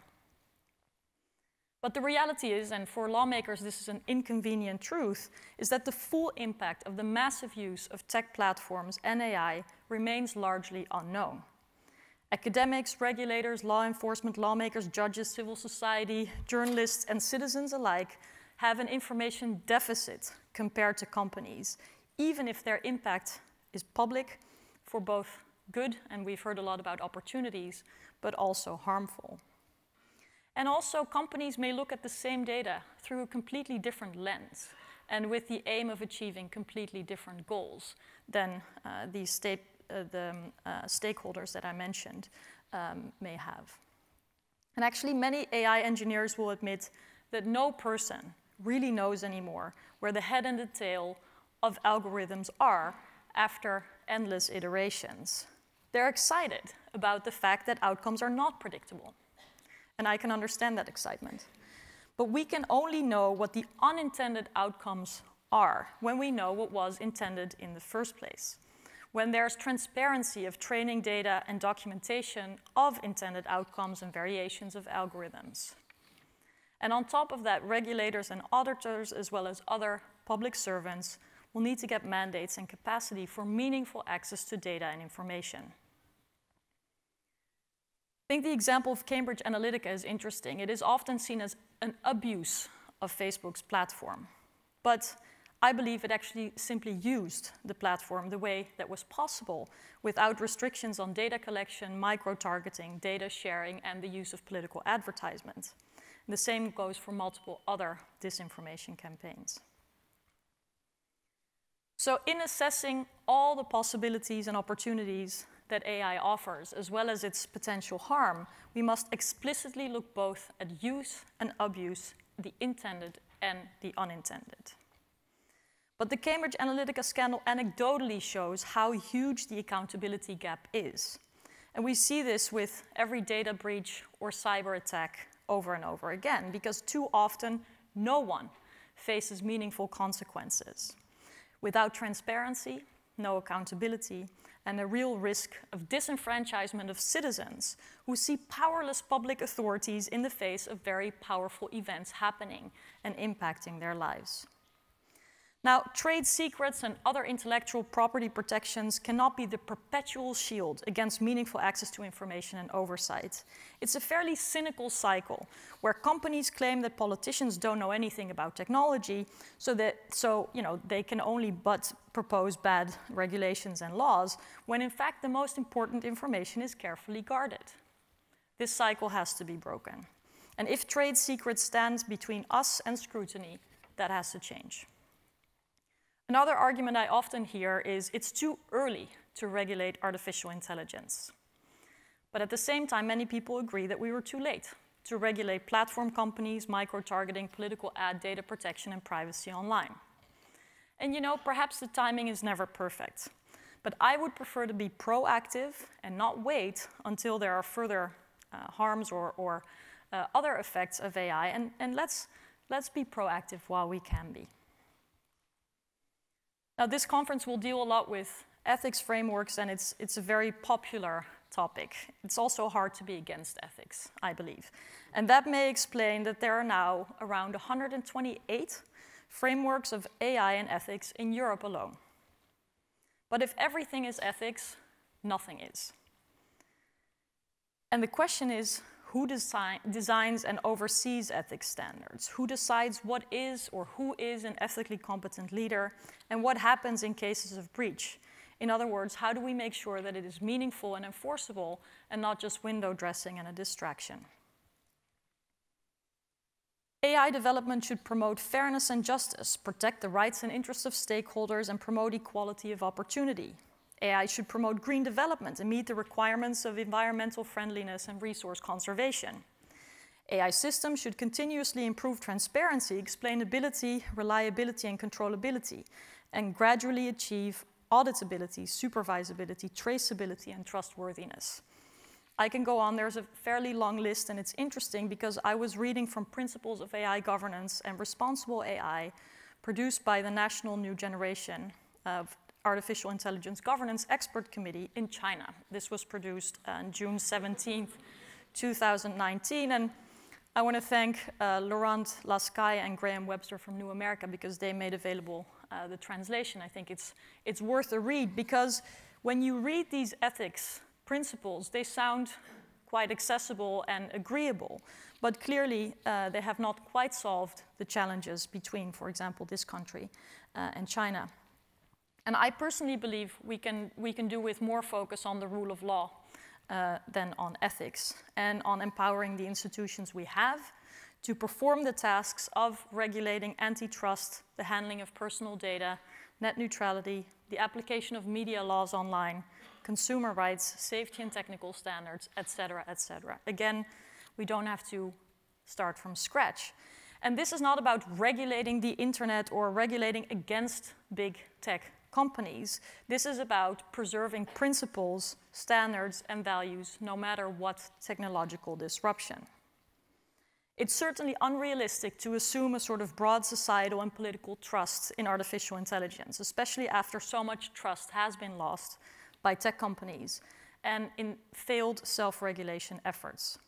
But the reality is, and for lawmakers this is an inconvenient truth, is that the full impact of the massive use of tech platforms and AI remains largely unknown. Academics, regulators, law enforcement, lawmakers, judges, civil society, journalists, and citizens alike have an information deficit compared to companies, even if their impact is public for both good, and we've heard a lot about opportunities, but also harmful. And also, companies may look at the same data through a completely different lens and with the aim of achieving completely different goals than uh, these uh, the um, uh, stakeholders that I mentioned um, may have. And actually, many AI engineers will admit that no person really knows anymore where the head and the tail of algorithms are after endless iterations. They're excited about the fact that outcomes are not predictable and I can understand that excitement. But we can only know what the unintended outcomes are when we know what was intended in the first place. When there's transparency of training data and documentation of intended outcomes and variations of algorithms. And on top of that, regulators and auditors, as well as other public servants, will need to get mandates and capacity for meaningful access to data and information. I think the example of Cambridge Analytica is interesting. It is often seen as an abuse of Facebook's platform. But I believe it actually simply used the platform the way that was possible without restrictions on data collection, micro-targeting, data sharing, and the use of political advertisement. The same goes for multiple other disinformation campaigns. So in assessing all the possibilities and opportunities that AI offers, as well as its potential harm, we must explicitly look both at use and abuse, the intended and the unintended. But the Cambridge Analytica scandal anecdotally shows how huge the accountability gap is. And we see this with every data breach or cyber attack over and over again, because too often no one faces meaningful consequences. Without transparency, no accountability, and a real risk of disenfranchisement of citizens who see powerless public authorities in the face of very powerful events happening and impacting their lives. Now, trade secrets and other intellectual property protections cannot be the perpetual shield against meaningful access to information and oversight. It's a fairly cynical cycle where companies claim that politicians don't know anything about technology, so that so you know they can only but propose bad regulations and laws, when in fact the most important information is carefully guarded. This cycle has to be broken. And if trade secrets stand between us and scrutiny, that has to change. Another argument I often hear is it's too early to regulate artificial intelligence. But at the same time, many people agree that we were too late to regulate platform companies, micro-targeting, political ad data protection, and privacy online. And you know, perhaps the timing is never perfect. But I would prefer to be proactive and not wait until there are further uh, harms or, or uh, other effects of AI. And, and let's, let's be proactive while we can be. Now, this conference will deal a lot with ethics frameworks, and it's, it's a very popular topic. It's also hard to be against ethics, I believe. And that may explain that there are now around 128 frameworks of AI and ethics in Europe alone. But if everything is ethics, nothing is. And the question is who design, designs and oversees ethics standards, who decides what is or who is an ethically competent leader, and what happens in cases of breach. In other words, how do we make sure that it is meaningful and enforceable and not just window dressing and a distraction? AI development should promote fairness and justice, protect the rights and interests of stakeholders, and promote equality of opportunity. AI should promote green development and meet the requirements of environmental friendliness and resource conservation. AI systems should continuously improve transparency, explainability, reliability, and controllability, and gradually achieve auditability, supervisability, traceability, and trustworthiness. I can go on, there's a fairly long list, and it's interesting because I was reading from Principles of AI Governance and Responsible AI, produced by the National New Generation of Artificial Intelligence Governance Expert Committee in China. This was produced on June 17th, 2019. And I want to thank uh, Lorand Laskai and Graham Webster from New America because they made available uh, the translation. I think it's, it's worth a read because when you read these ethics principles, they sound quite accessible and agreeable. But clearly, uh, they have not quite solved the challenges between, for example, this country uh, and China. And I personally believe we can, we can do with more focus on the rule of law uh, than on ethics and on empowering the institutions we have to perform the tasks of regulating antitrust, the handling of personal data, net neutrality, the application of media laws online, consumer rights, safety and technical standards, et cetera, et cetera. Again, we don't have to start from scratch. And this is not about regulating the internet or regulating against big tech companies. This is about preserving principles, standards, and values no matter what technological disruption. It's certainly unrealistic to assume a sort of broad societal and political trust in artificial intelligence, especially after so much trust has been lost by tech companies and in failed self regulation efforts.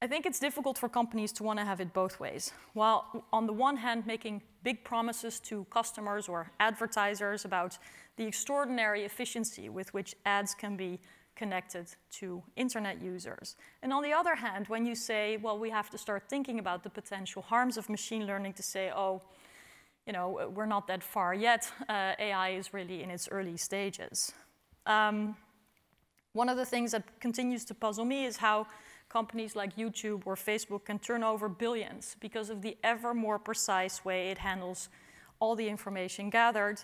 I think it's difficult for companies to want to have it both ways. While on the one hand, making big promises to customers or advertisers about the extraordinary efficiency with which ads can be connected to internet users. And on the other hand, when you say, well, we have to start thinking about the potential harms of machine learning to say, oh, you know, we're not that far yet. Uh, AI is really in its early stages. Um, one of the things that continues to puzzle me is how companies like YouTube or Facebook can turn over billions because of the ever more precise way it handles all the information gathered.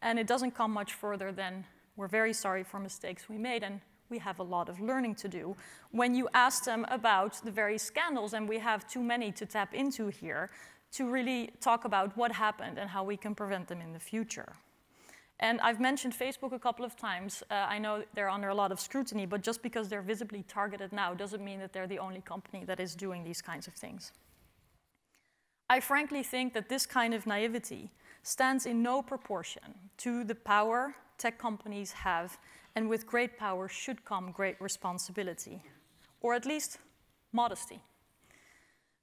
And it doesn't come much further than we're very sorry for mistakes we made and we have a lot of learning to do. When you ask them about the very scandals, and we have too many to tap into here, to really talk about what happened and how we can prevent them in the future. And I've mentioned Facebook a couple of times. Uh, I know they're under a lot of scrutiny, but just because they're visibly targeted now doesn't mean that they're the only company that is doing these kinds of things. I frankly think that this kind of naivety stands in no proportion to the power tech companies have, and with great power should come great responsibility, or at least modesty.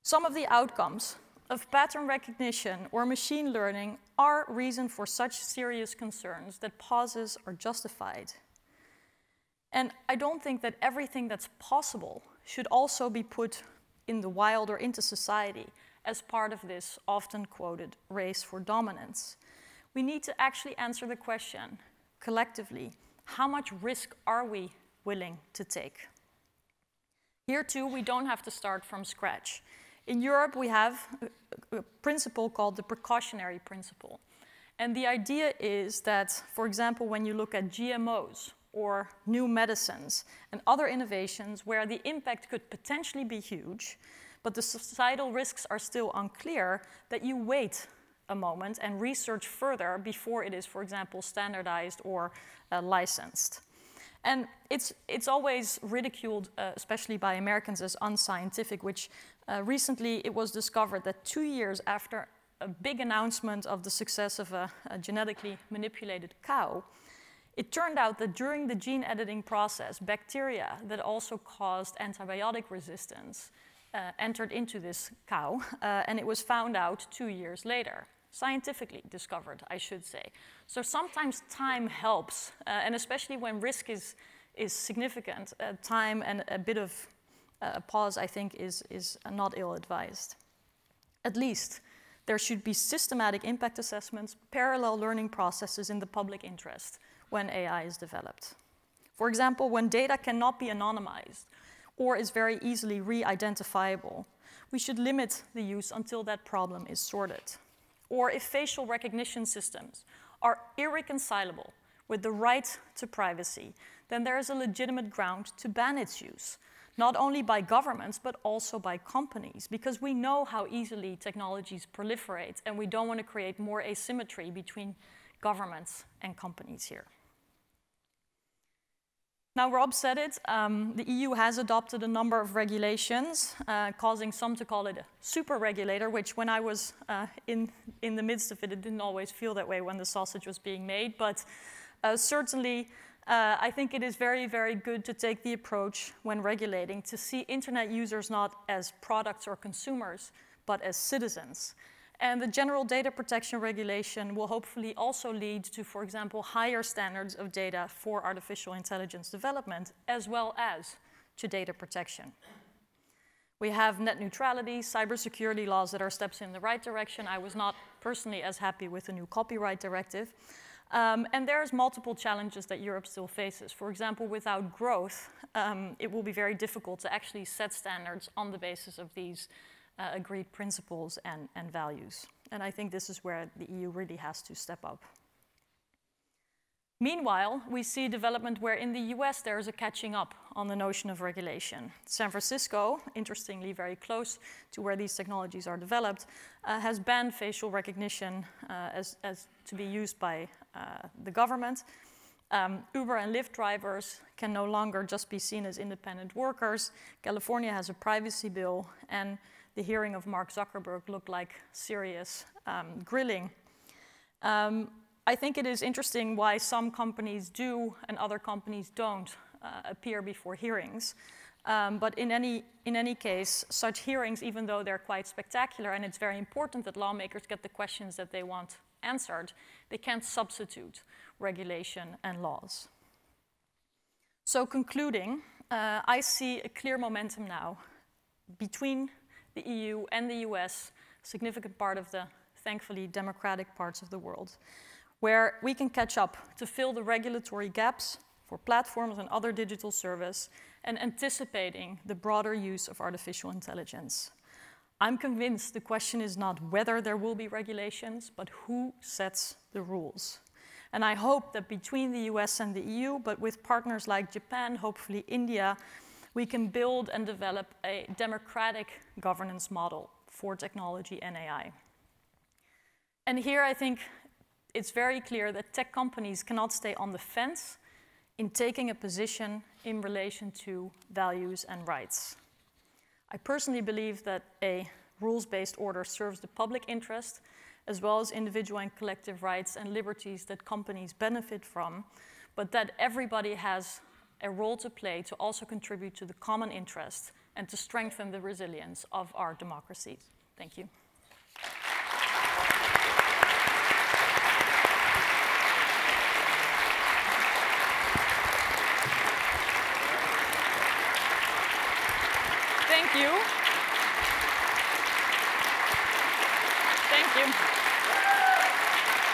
Some of the outcomes of pattern recognition or machine learning are reason for such serious concerns that pauses are justified. And I don't think that everything that's possible should also be put in the wild or into society as part of this often quoted race for dominance. We need to actually answer the question collectively how much risk are we willing to take? Here, too, we don't have to start from scratch. In Europe, we have a, principle called the precautionary principle. And the idea is that, for example, when you look at GMOs or new medicines and other innovations where the impact could potentially be huge, but the societal risks are still unclear, that you wait a moment and research further before it is, for example, standardized or uh, licensed. And it's, it's always ridiculed, uh, especially by Americans, as unscientific, which uh, recently it was discovered that two years after a big announcement of the success of a, a genetically manipulated cow, it turned out that during the gene editing process, bacteria that also caused antibiotic resistance uh, entered into this cow, uh, and it was found out two years later. Scientifically discovered, I should say. So sometimes time helps, uh, and especially when risk is, is significant, uh, time and a bit of uh, pause, I think, is, is not ill advised. At least there should be systematic impact assessments, parallel learning processes in the public interest when AI is developed. For example, when data cannot be anonymized or is very easily re-identifiable, we should limit the use until that problem is sorted. Or if facial recognition systems are irreconcilable with the right to privacy, then there is a legitimate ground to ban its use, not only by governments, but also by companies, because we know how easily technologies proliferate, and we don't want to create more asymmetry between governments and companies here. Now, Rob said it, um, the EU has adopted a number of regulations, uh, causing some to call it a super regulator, which when I was uh, in, in the midst of it, it didn't always feel that way when the sausage was being made. But uh, certainly, uh, I think it is very, very good to take the approach when regulating to see internet users not as products or consumers, but as citizens. And the general data protection regulation will hopefully also lead to, for example, higher standards of data for artificial intelligence development, as well as to data protection. We have net neutrality, cybersecurity laws that are steps in the right direction. I was not personally as happy with the new copyright directive. Um, and there's multiple challenges that Europe still faces. For example, without growth, um, it will be very difficult to actually set standards on the basis of these uh, agreed principles and, and values. And I think this is where the EU really has to step up. Meanwhile, we see development where in the US there is a catching up on the notion of regulation. San Francisco, interestingly very close to where these technologies are developed, uh, has banned facial recognition uh, as, as, to be used by uh, the government. Um, Uber and Lyft drivers can no longer just be seen as independent workers. California has a privacy bill, and the hearing of Mark Zuckerberg looked like serious um, grilling. Um, I think it is interesting why some companies do and other companies don't uh, appear before hearings. Um, but in any, in any case, such hearings, even though they're quite spectacular, and it's very important that lawmakers get the questions that they want answered, they can't substitute regulation and laws. So concluding, uh, I see a clear momentum now between the EU and the US, significant part of the thankfully democratic parts of the world, where we can catch up to fill the regulatory gaps for platforms and other digital service and anticipating the broader use of artificial intelligence. I'm convinced the question is not whether there will be regulations, but who sets the rules. And I hope that between the US and the EU, but with partners like Japan, hopefully India, we can build and develop a democratic governance model for technology and AI. And here I think it's very clear that tech companies cannot stay on the fence in taking a position in relation to values and rights. I personally believe that a rules-based order serves the public interest, as well as individual and collective rights and liberties that companies benefit from, but that everybody has a role to play to also contribute to the common interest and to strengthen the resilience of our democracies. Thank you. Thank you. Thank you.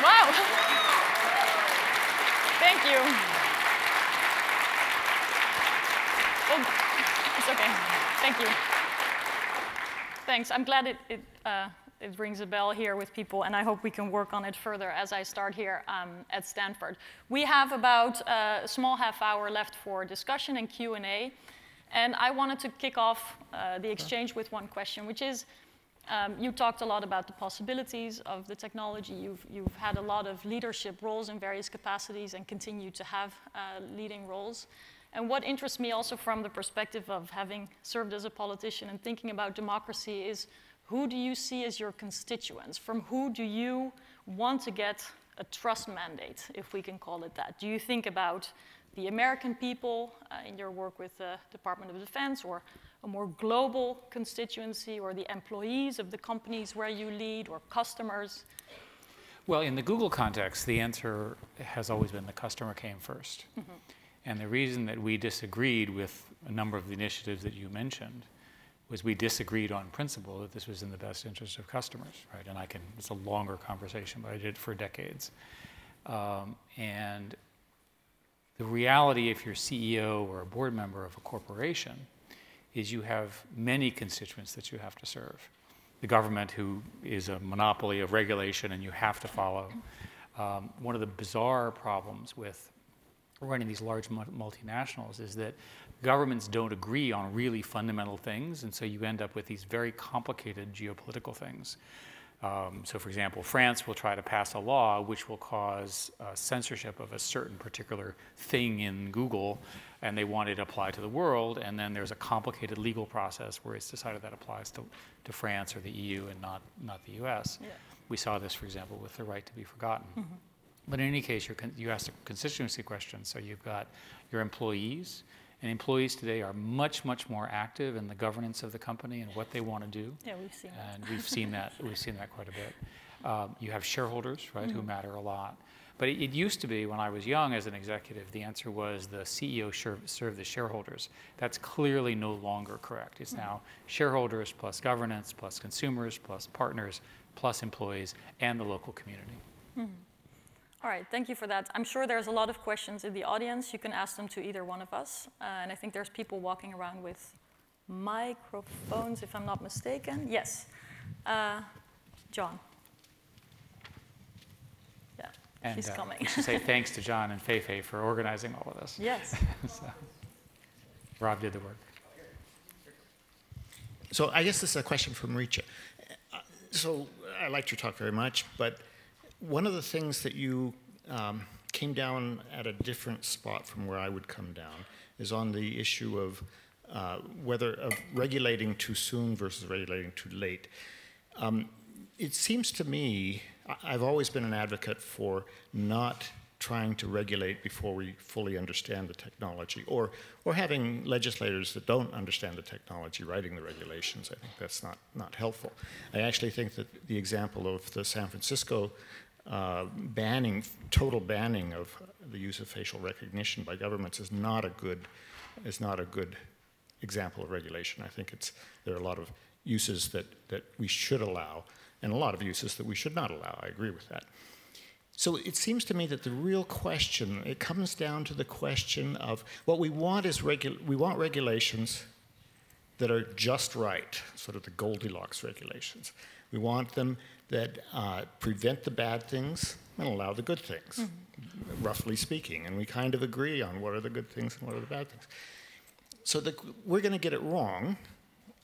Wow. Thank you. Oh, it's okay. Thank you. I'm glad it, it, uh, it rings a bell here with people, and I hope we can work on it further as I start here um, at Stanford. We have about uh, a small half hour left for discussion and Q&A. And I wanted to kick off uh, the exchange with one question, which is, um, you talked a lot about the possibilities of the technology. You've, you've had a lot of leadership roles in various capacities and continue to have uh, leading roles. And what interests me also from the perspective of having served as a politician and thinking about democracy is who do you see as your constituents? From who do you want to get a trust mandate, if we can call it that? Do you think about the American people uh, in your work with the Department of Defense or a more global constituency or the employees of the companies where you lead or customers? Well, in the Google context, the answer has always been the customer came 1st mm -hmm. And the reason that we disagreed with a number of the initiatives that you mentioned was we disagreed on principle that this was in the best interest of customers, right? And I can, it's a longer conversation, but I did it for decades. Um, and the reality, if you're CEO or a board member of a corporation, is you have many constituents that you have to serve. The government, who is a monopoly of regulation and you have to follow. Um, one of the bizarre problems with running these large multinationals is that governments don't agree on really fundamental things, and so you end up with these very complicated geopolitical things. Um, so, for example, France will try to pass a law which will cause uh, censorship of a certain particular thing in Google, and they want it to apply to the world. And then there's a complicated legal process where it's decided that applies to, to France or the EU and not, not the US. Yeah. We saw this, for example, with the right to be forgotten. Mm -hmm. But in any case, you asked a constituency question. So you've got your employees, and employees today are much, much more active in the governance of the company and what they want to do. Yeah, we've seen and that. we've seen that. We've seen that quite a bit. Um, you have shareholders, right, mm-hmm. who matter a lot. But it, it, used to be when I was young as an executive, the answer was the CEO served the shareholders. That's clearly no longer correct. It's mm-hmm. now shareholders plus governance plus consumers plus partners plus employees and the local community. Mm-hmm. All right, thank you for that. I'm sure there's a lot of questions in the audience. You can ask them to either one of us. Uh, and I think there's people walking around with microphones, if I'm not mistaken. Yes. Uh, John. Yeah, and, he's uh, coming. I should say thanks to John and Fei-Fei for organizing all of this. Yes. so, Rob did the work. So I guess this is a question for Marietje. Uh, so I liked your talk very much, but one of the things that you um, came down at a different spot from where I would come down is on the issue of uh, whether of regulating too soon versus regulating too late. Um, it seems to me, I've always been an advocate for not trying to regulate before we fully understand the technology, or, or having legislators that don't understand the technology writing the regulations. I think that's not, not helpful. I actually think that the example of the San Francisco uh, banning, total banning of the use of facial recognition by governments is not a good, is not a good example of regulation. I think it's, there are a lot of uses that, that we should allow and a lot of uses that we should not allow. I agree with that. So it seems to me that the real question, it comes down to the question of what we want is regu- we want regulations that are just right, sort of the Goldilocks regulations. We want them that uh, prevent the bad things and allow the good things, mm -hmm. roughly speaking. And we kind of agree on what are the good things and what are the bad things. So the, we're going to get it wrong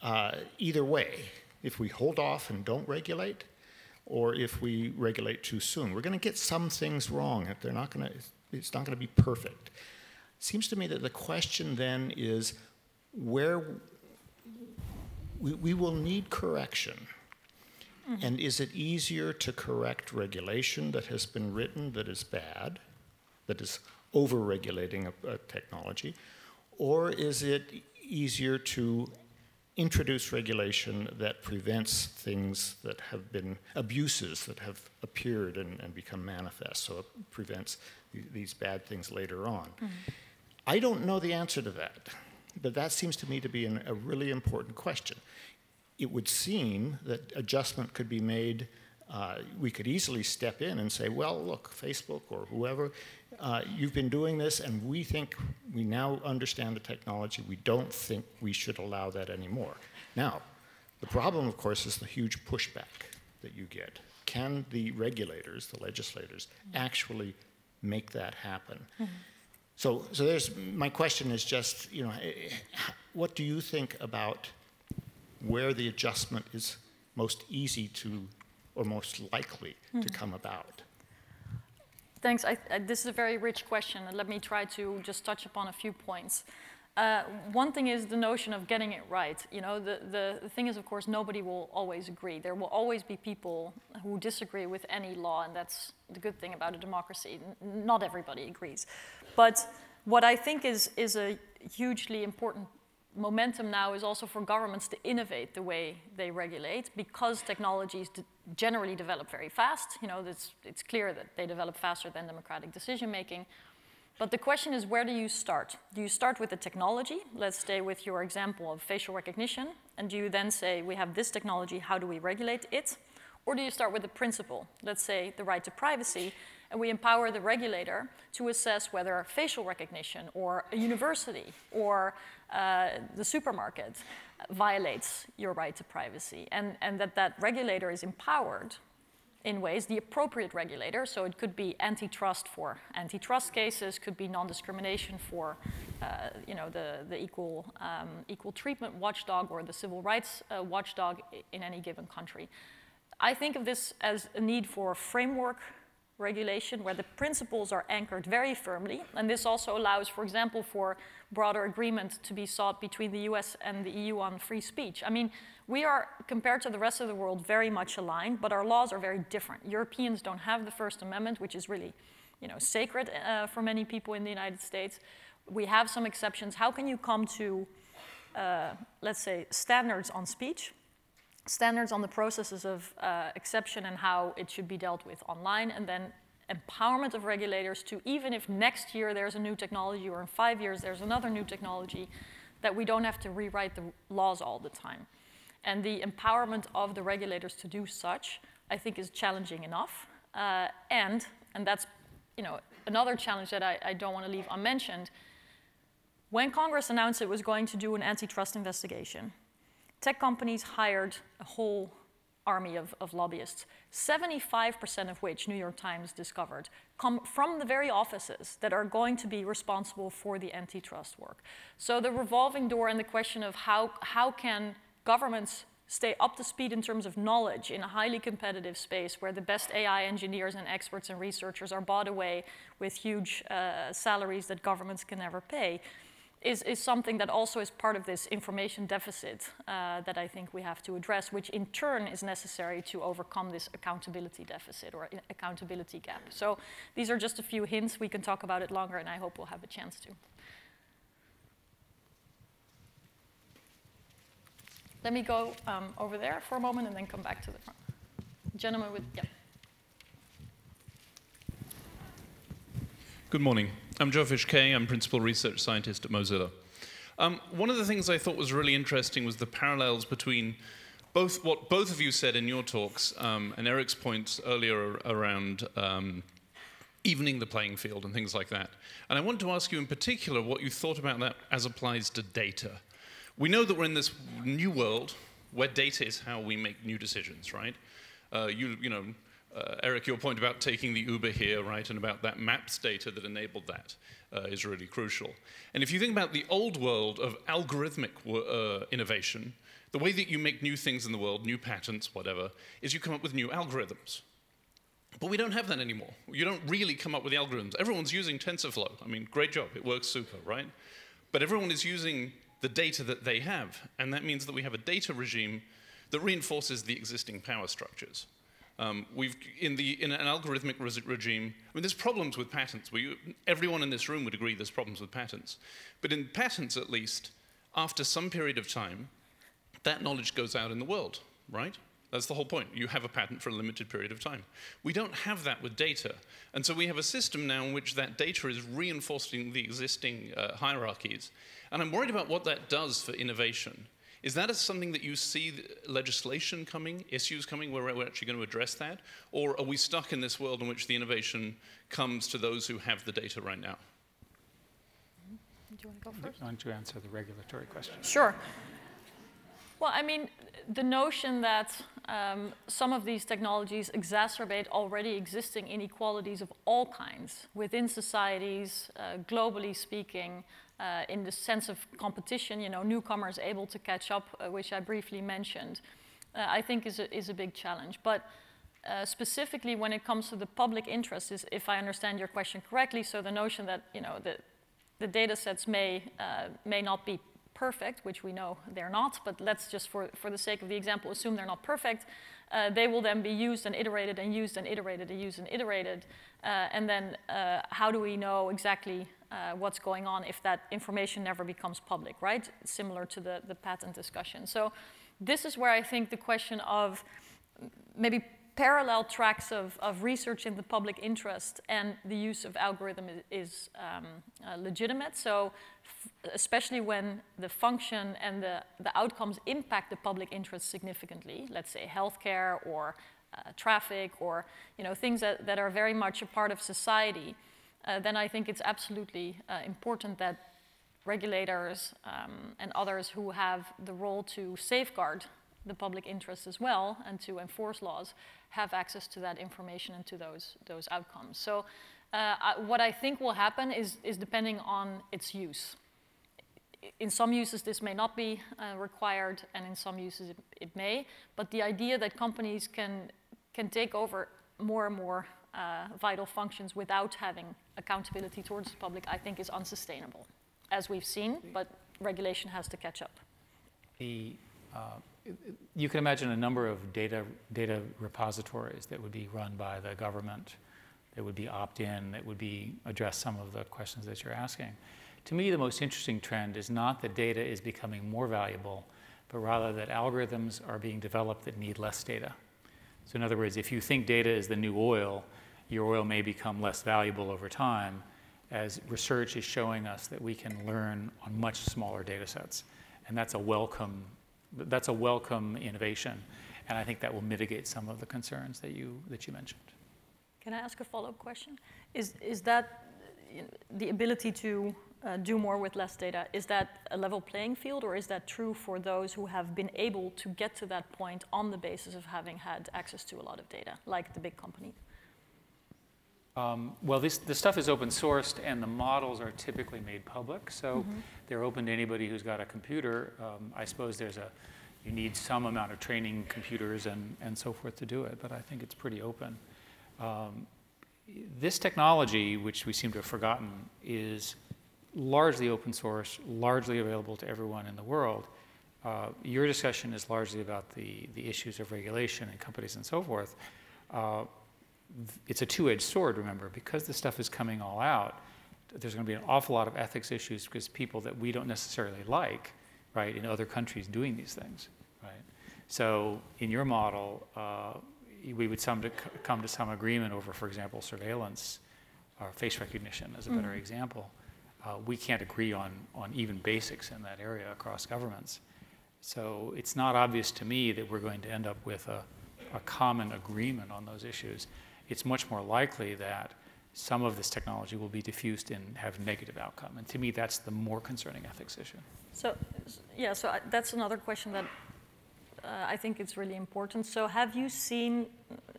uh, either way. If we hold off and don't regulate, or if we regulate too soon, we're going to get some things wrong. They're not going to, it's not going to be perfect. It seems to me that the question then is where we, we will need correction. Mm-hmm. And is it easier to correct regulation that has been written that is bad, that is over regulating a, a technology, or is it easier to introduce regulation that prevents things that have been abuses that have appeared and, and become manifest. So it prevents these bad things later on. Mm -hmm. I don't know the answer to that, but that seems to me to be an, a really important question. It would seem that adjustment could be made. Uh, we could easily step in and say, well, look, Facebook or whoever, uh, you've been doing this, and we think we now understand the technology. We don't think we should allow that anymore. Now, the problem, of course, is the huge pushback that you get. Can the regulators, the legislators, actually make that happen? Mm -hmm. So, so there's my question is just, you know, eh, what do you think about where the adjustment is most easy to, or most likely mm -hmm. to mm-hmm. come about? Thanks. I, I, this is a very rich question, and let me try to just touch upon a few points. Uh, one thing is the notion of getting it right. You know, the, the, the, thing is, of course, nobody will always agree. There will always be people who disagree with any law, and that's the good thing about a democracy. N not everybody agrees. But what I think is, is a hugely important momentum now is also for governments to innovate the way they regulate because technologies generally develop very fast. You know, it's, it's clear that they develop faster than democratic decision making. But the question is, where do you start? Do you start with the technology? Let's stay with your example of facial recognition. And do you then say, we have this technology, how do we regulate it? Or do you start with the principle? Let's say the right to privacy, and we empower the regulator to assess whether facial recognition or a university or uh, the supermarket violates your right to privacy, and, and that that regulator is empowered in ways, the appropriate regulator, so it could be antitrust for antitrust cases, could be non-discrimination for, uh, you know, the, the equal, um, equal treatment watchdog or the civil rights uh, watchdog in any given country. I think of this as a need for a framework regulation where the principles are anchored very firmly. And this also allows, for example, for broader agreement to be sought between the US and the EU on free speech. I mean, we are, compared to the rest of the world, very much aligned, but our laws are very different. Europeans don't have the First Amendment, which is really you know, sacred uh, for many people in the United States. We have some exceptions. How can you come to, uh, let's say, standards on speech standards on the processes of uh, exception and how it should be dealt with online, and then empowerment of regulators to even if next year there's a new technology or in five years there's another new technology, that we don't have to rewrite the laws all the time. And the empowerment of the regulators to do such, I think, is challenging enough. Uh, and, and that's you know, another challenge that I, I don't want to leave unmentioned, when Congress announced it was going to do an antitrust investigation, tech companies hired a whole army of, of lobbyists, 75% of which New York Times discovered come from the very offices that are going to be responsible for the antitrust work. So the revolving door and the question of how, how can governments stay up to speed in terms of knowledge in a highly competitive space where the best AI engineers and experts and researchers are bought away with huge uh, salaries that governments can never pay is, is something that also is part of this information deficit uh, that I think we have to address, which in turn is necessary to overcome this accountability deficit or accountability gap. So these are just a few hints. We can talk about it longer, and I hope we'll have a chance to. Let me go um, over there for a moment and then come back to the front. Gentleman with, yeah. Good morning. I'm Joe Fishkay. I'm Principal Research Scientist at Mozilla. Um, one of the things I thought was really interesting was the parallels between both what both of you said in your talks um, and Eric's points earlier around um, evening the playing field and things like that. And I want to ask you in particular what you thought about that as applies to data. We know that we're in this new world where data is how we make new decisions, right? Uh, you, you know, uh, Eric, your point about taking the Uber here, right, and about that maps data that enabled that uh, is really crucial. And if you think about the old world of algorithmic uh, innovation, the way that you make new things in the world, new patents, whatever, is you come up with new algorithms. But we don't have that anymore. You don't really come up with algorithms. Everyone's using TensorFlow. I mean, great job. It works super, right? But everyone is using the data that they have. And that means that we have a data regime that reinforces the existing power structures. Um, we've, in, the, in an algorithmic regime, I mean, there's problems with patents. We, everyone in this room would agree there's problems with patents. But in patents, at least, after some period of time, that knowledge goes out in the world, right? That's the whole point. You have a patent for a limited period of time. We don't have that with data. And so we have a system now in which that data is reinforcing the existing uh, hierarchies. And I'm worried about what that does for innovation. Is that something that you see legislation coming, issues coming, where we're actually going to address that? Or are we stuck in this world in which the innovation comes to those who have the data right now? Do you want to go first? Why don't you answer the regulatory question? Sure. Well, I mean, the notion that um, some of these technologies exacerbate already existing inequalities of all kinds within societies, uh, globally speaking, uh, in the sense of competition, you know, newcomers able to catch up, uh, which I briefly mentioned, uh, I think is a, is a big challenge. But uh, specifically when it comes to the public interest, is, if I understand your question correctly, so the notion that, you know, the, the data sets may, uh, may not be perfect, which we know they're not, but let's just, for, for the sake of the example, assume they're not perfect. Uh, they will then be used and iterated and used and iterated and used and iterated. Uh, and then uh, how do we know exactly uh, what's going on if that information never becomes public, right? Similar to the, the patent discussion. So this is where I think the question of maybe parallel tracks of, of research in the public interest and the use of algorithm is, um, uh, legitimate. So especially when the function and the, the outcomes impact the public interest significantly, let's say healthcare or uh, traffic or you know, things that, that are very much a part of society, uh, then I think it's absolutely uh, important that regulators um, and others who have the role to safeguard the public interest as well and to enforce laws have access to that information and to those, those outcomes. So uh, what I think will happen is, is depending on its use. In some uses, this may not be uh, required, and in some uses, it, it, may. But the idea that companies can, can take over more and more uh, vital functions without having accountability towards the public, I think is unsustainable, as we've seen, but regulation has to catch up. The, uh, you can imagine a number of data, data repositories that would be run by the government, that would be opt-in, that would be address some of the questions that you're asking. To me, the most interesting trend is not that data is becoming more valuable, but rather that algorithms are being developed that need less data. So in other words, if you think data is the new oil, your oil may become less valuable over time as research is showing us that we can learn on much smaller data sets. And that's a welcome, that's a welcome innovation. And I think that will mitigate some of the concerns that you, that you mentioned. Can I ask a follow-up question? Is, is that the ability to uh, do more with less data, is that a level playing field or is that true for those who have been able to get to that point on the basis of having had access to a lot of data, like the big company? Um, well, this, this stuff is open sourced and the models are typically made public. So mm -hmm. they're open to anybody who's got a computer. Um, I suppose there's a, you need some amount of training computers and, and so forth to do it, but I think it's pretty open. Um, this technology, which we seem to have forgotten, is largely open source, largely available to everyone in the world. Uh, your discussion is largely about the, the issues of regulation and companies and so forth. Uh, it's a two-edged sword, remember, because the stuff is coming all out, there's going to be an awful lot of ethics issues because people that we don't necessarily like, right, in other countries doing these things, right? So in your model, uh, we would to come to some agreement over, for example, surveillance or face recognition as a better mm. example. Uh, we can't agree on, on even basics in that area across governments. So it's not obvious to me that we're going to end up with a, a common agreement on those issues it's much more likely that some of this technology will be diffused and have negative outcome. And to me, that's the more concerning ethics issue. So, yeah, so I, that's another question that uh, I think it's really important. So have you seen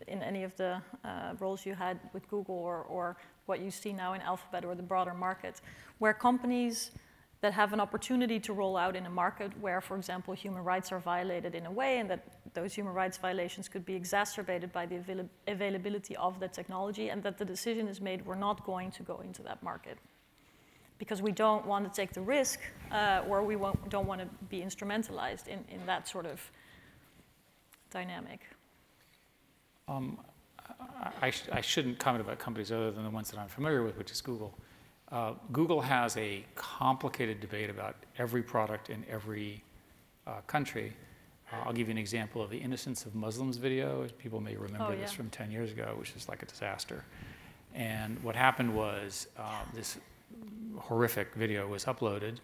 in any of the uh, roles you had with Google or, or what you see now in Alphabet or the broader market, where companies that have an opportunity to roll out in a market where, for example, human rights are violated in a way and that those human rights violations could be exacerbated by the avail availability of the technology and that the decision is made we're not going to go into that market. because we don't want to take the risk uh, or we don't want to be instrumentalized in, in that sort of dynamic. Um, I, sh I, shouldn't comment about companies other than the ones that I'm familiar with, which is Google. Uh, Google has a complicated debate about every product in every uh, country. Uh, I'll give you an example of the Innocence of Muslims video. People may remember oh, yeah. this from 10 years ago, which is like a disaster. And what happened was uh, this horrific video was uploaded,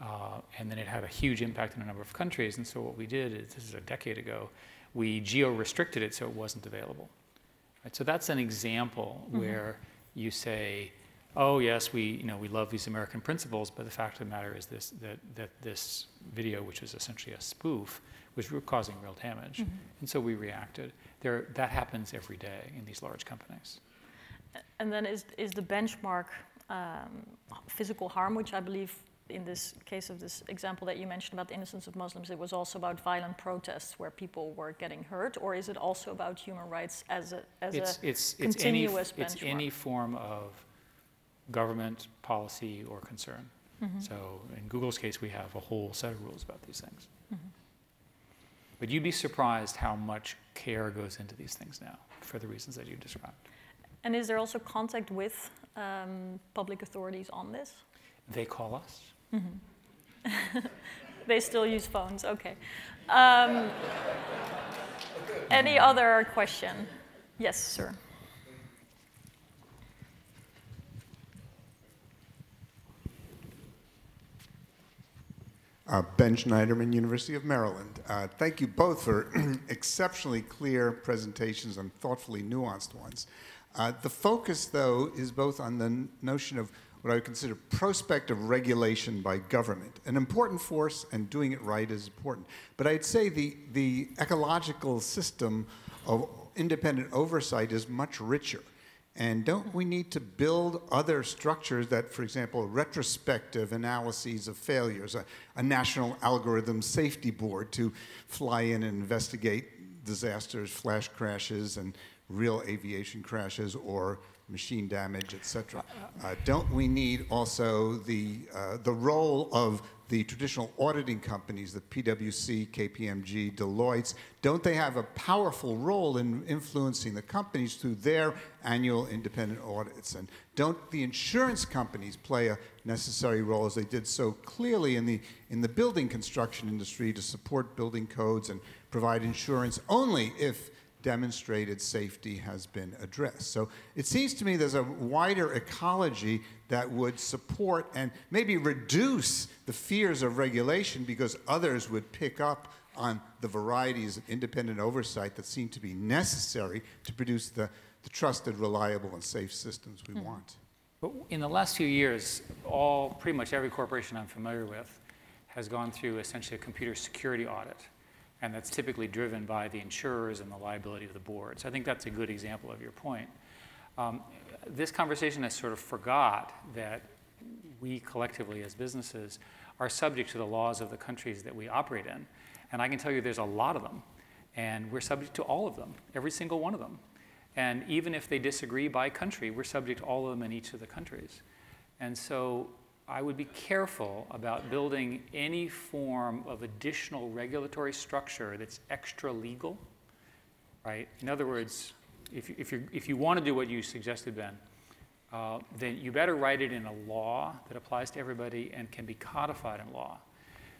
uh, and then it had a huge impact in a number of countries. And so what we did is, this is a decade ago, we geo-restricted it so it wasn't available. Right? So that's an example mm -hmm. where you say, oh yes, we, you know, we love these American principles, but the fact of the matter is this, that, that this video, which was essentially a spoof, was causing real damage. Mm -hmm. And so we reacted. There, that happens every day in these large companies. And then is, is the benchmark um, physical harm, which I believe in this case of this example that you mentioned about the innocence of Muslims, it was also about violent protests where people were getting hurt, or is it also about human rights as a, as it's, a it's, continuous it's any, It's any form of government policy or concern. Mm -hmm. So in Google's case, we have a whole set of rules about these things. But you'd be surprised how much care goes into these things now for the reasons that you described. And is there also contact with um, public authorities on this? They call us. Mm -hmm. they still use phones, okay. Um, any other question? Yes, sir. Uh, ben Shneiderman, University of Maryland. Uh, thank you both for exceptionally clear presentations and thoughtfully nuanced ones. Uh, the focus, though, is both on the notion of what I would consider prospective regulation by government. An important force, and doing it right is important. But I'd say the, the ecological system of independent oversight is much richer. And don't we need to build other structures that, for example, retrospective analyses of failures, a, a national algorithm safety board to fly in and investigate disasters, flash crashes, and real aviation crashes or machine damage, et cetera. Uh, don't we need also the, uh, the role of the traditional auditing companies, the PwC, KPMG, Deloitte, don't they have a powerful role in influencing the companies through their annual independent audits? And don't the insurance companies play a necessary role, as they did so clearly in the, in the building construction industry, to support building codes and provide insurance only if demonstrated safety has been addressed. So it seems to me there's a wider ecology that would support and maybe reduce the fears of regulation because others would pick up on the varieties of independent oversight that seem to be necessary to produce the, the trusted, reliable, and safe systems we hmm. want. But in the last few years, all pretty much every corporation I'm familiar with has gone through essentially a computer security audit and that's typically driven by the insurers and the liability of the board. So I think that's a good example of your point. Um, this conversation has sort of forgot that we collectively as businesses are subject to the laws of the countries that we operate in. And I can tell you there's a lot of them. And we're subject to all of them, every single one of them. And even if they disagree by country, we're subject to all of them in each of the countries. And so I would be careful about building any form of additional regulatory structure that's extra legal, right? In other words, if you, if you, if you want to do what you suggested, Ben, uh, then you better write it in a law that applies to everybody and can be codified in law.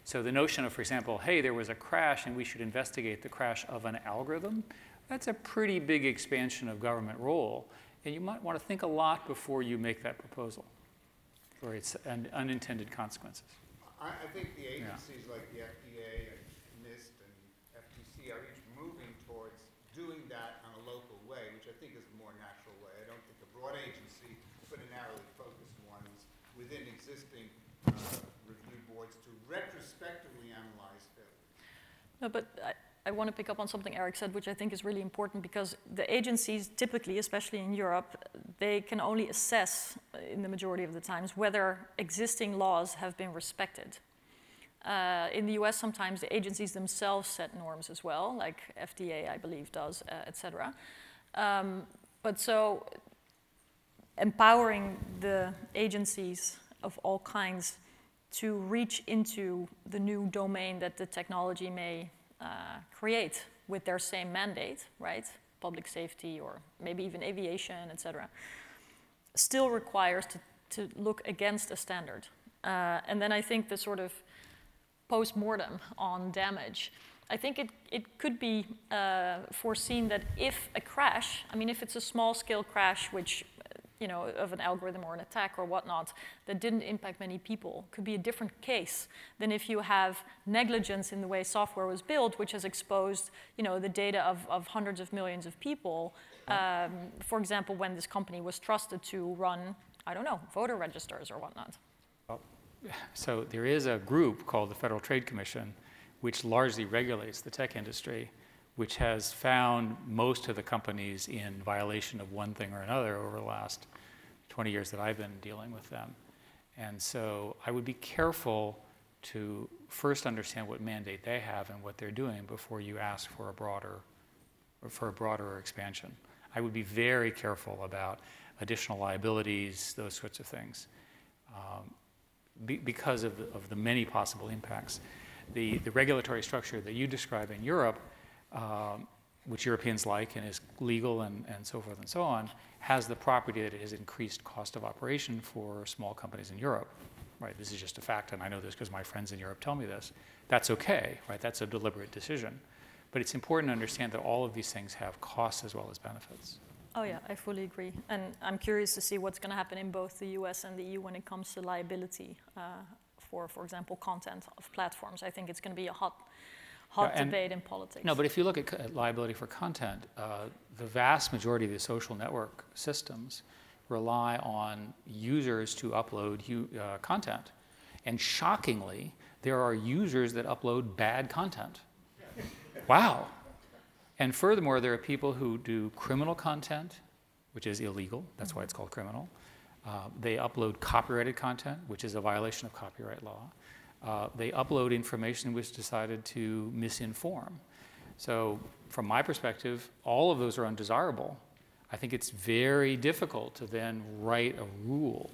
So the notion of, for example, hey, there was a crash and we should investigate the crash of an algorithm, that's a pretty big expansion of government role. And you might want to think a lot before you make that proposal for its un unintended consequences. I, I, think the agencies yeah. like the FDA and NIST and FTC are each moving towards doing that on a local way, which I think is a more natural way. I don't think a broad agency, but a narrowly focused ones within existing uh, review boards to retrospectively analyze failures. No, but I, I want to pick up on something Eric said, which I think is really important because the agencies typically, especially in Europe, they can only assess uh, in the majority of the times whether existing laws have been respected. Uh, in the US, sometimes the agencies themselves set norms as well, like FDA, I believe, does, uh, et cetera. Um, but so empowering the agencies of all kinds to reach into the new domain that the technology may uh, create with their same mandate, right? Public safety or maybe even aviation, et cetera, still requires to, to look against a standard. Uh, and then I think the sort of post-mortem on damage, I think it, it could be uh, foreseen that if a crash, I mean, if it's a small-scale crash, which you know, of an algorithm or an attack or whatnot that didn't impact many people could be a different case than if you have negligence in the way software was built, which has exposed, you know, the data of, of hundreds of millions of people. Um, for example, when this company was trusted to run, I don't know, voter registers or whatnot. So there is a group called the Federal Trade Commission, which largely regulates the tech industry which has found most of the companies in violation of one thing or another over the last 20 years that I've been dealing with them. And so I would be careful to first understand what mandate they have and what they're doing before you ask for a broader for a broader expansion. I would be very careful about additional liabilities, those sorts of things, um, be, because of the, of the many possible impacts. The, the regulatory structure that you describe in Europe um, which Europeans like and is legal and, and so forth and so on, has the property that it has increased cost of operation for small companies in Europe. Right, this is just a fact, and I know this because my friends in Europe tell me this. That's okay, right? That's a deliberate decision. But it's important to understand that all of these things have costs as well as benefits. Oh yeah, I fully agree. And I'm curious to see what's going to happen in both the US and the EU when it comes to liability uh, for, for example, content of platforms. I think it's going to be a hot hot yeah, debate in politics. No, but if you look at liability for content, uh, the vast majority of the social network systems rely on users to upload uh, content. And shockingly, there are users that upload bad content. wow. And furthermore, there are people who do criminal content, which is illegal. That's why it's called criminal. Uh, they upload copyrighted content, which is a violation of copyright law uh, they upload information which decided to misinform. So from my perspective, all of those are undesirable. I think it's very difficult to then write a rule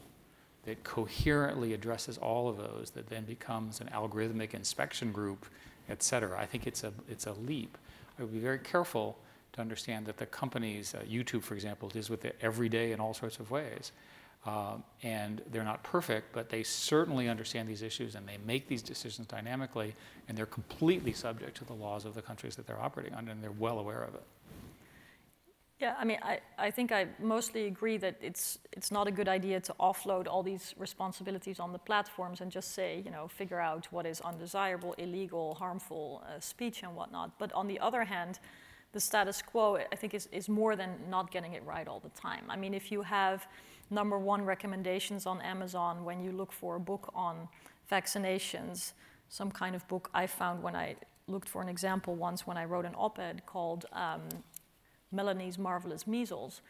that coherently addresses all of those, that then becomes an algorithmic inspection group, et cetera. I think it's a, it's a leap. I would be very careful to understand that the companies, uh, YouTube, for example, deals with it every day in all sorts of ways. Um, and they're not perfect, but they certainly understand these issues and they make these decisions dynamically, and they're completely subject to the laws of the countries that they're operating under, and they're well aware of it. Yeah, I mean, I, I think I mostly agree that it's, it's not a good idea to offload all these responsibilities on the platforms and just say, you know, figure out what is undesirable, illegal, harmful uh, speech and whatnot. But on the other hand, the status quo, I think, is, is more than not getting it right all the time. I mean, if you have number one recommendations on Amazon when you look for a book on vaccinations, some kind of book I found when I looked for an example once when I wrote an op ed called um, Melanie's Marvelous Measles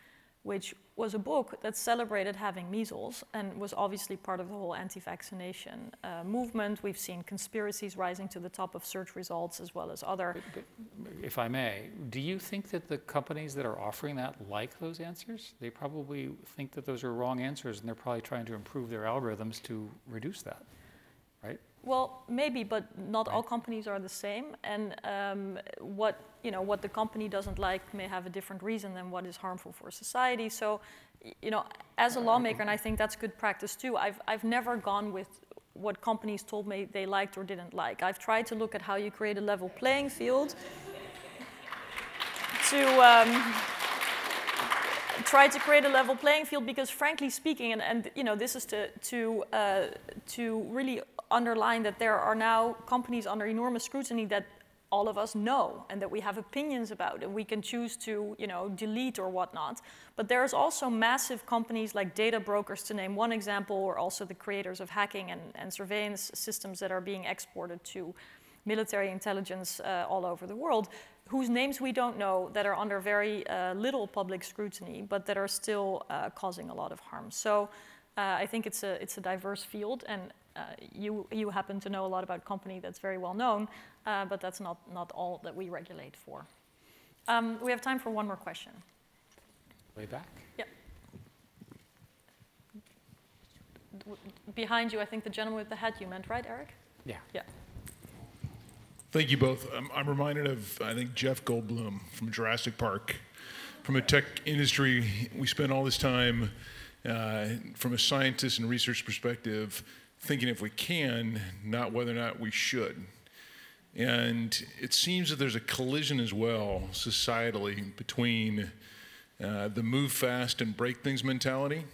which was a book that celebrated having measles and was obviously part of the whole anti vaccination uh, movement. We've seen conspiracies rising to the top of search results as well as other. If I may, do you think that the companies that are offering that like those answers? They probably think that those are wrong answers and they're probably trying to improve their algorithms to reduce that? Well, maybe, but not right. all companies are the same. And um, what you know, what the company doesn't like may have a different reason than what is harmful for society. So, you know, as a lawmaker, and I think that's good practice too. I've I've never gone with what companies told me they liked or didn't like. I've tried to look at how you create a level playing field. to um, try to create a level playing field because frankly speaking and, and you know this is to to uh, to really underline that there are now companies under enormous scrutiny that all of us know and that we have opinions about and we can choose to you know delete or whatnot. But there's also massive companies like data brokers to name one example or also the creators of hacking and, and surveillance systems that are being exported to military intelligence uh, all over the world whose names we don't know that are under very uh, little public scrutiny but that are still uh, causing a lot of harm. So uh, I think it's a, it's a diverse field, and you, you happen to know a lot about company that's very well known, uh, but that's not, not all that we regulate for. Um, we have time for one more question. Way back? Yep. behind you, I think the gentleman with the hat you meant, right, Eric? Yeah. Yeah. Thank you both. I'm, I'm reminded of, I think, Jeff Goldblum from Jurassic Park. From a tech industry, we spend all this time, uh, from a scientist and research perspective, thinking if we can, not whether or not we should. And it seems that there's a collision as well, societally, between uh, the move fast and break things mentality.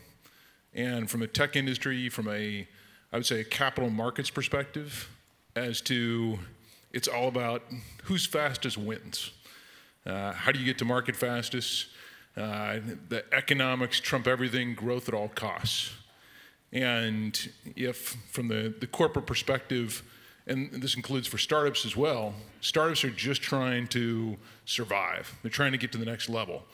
And from a tech industry, from a, I would say, a capital markets perspective, as to it's all about who's fastest wins. Uh, how do you get to market fastest? Uh, the economics trump everything, growth at all costs. And if, from the, the corporate perspective, and this includes for startups as well, startups are just trying to survive. They're trying to get to the next level.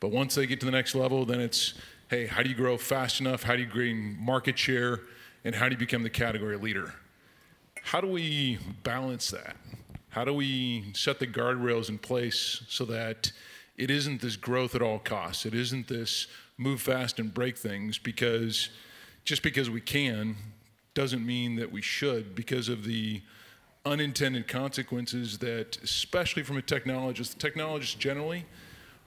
But once they get to the next level, then it's, hey, how do you grow fast enough? How do you gain market share? And how do you become the category leader? How do we balance that? How do we set the guardrails in place so that it isn't this growth at all costs? It isn't this move fast and break things because just because we can doesn't mean that we should because of the unintended consequences that, especially from a technologist, technologists generally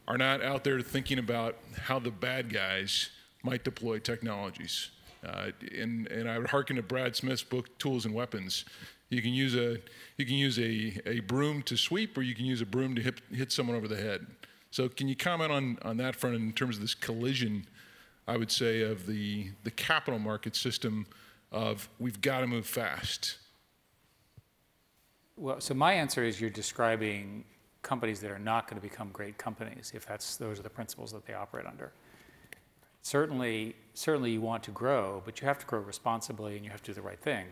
are not out there thinking about how the bad guys might deploy technologies. Uh, and, and I would hearken to Brad Smith's book, Tools and Weapons. You can use a, you can use a, a broom to sweep, or you can use a broom to hit, hit someone over the head. So can you comment on, on that front in terms of this collision, I would say, of the, the capital market system of we've got to move fast? Well, so my answer is you're describing companies that are not going to become great companies if that's those are the principles that they operate under. Certainly, certainly you want to grow, but you have to grow responsibly and you have to do the right thing.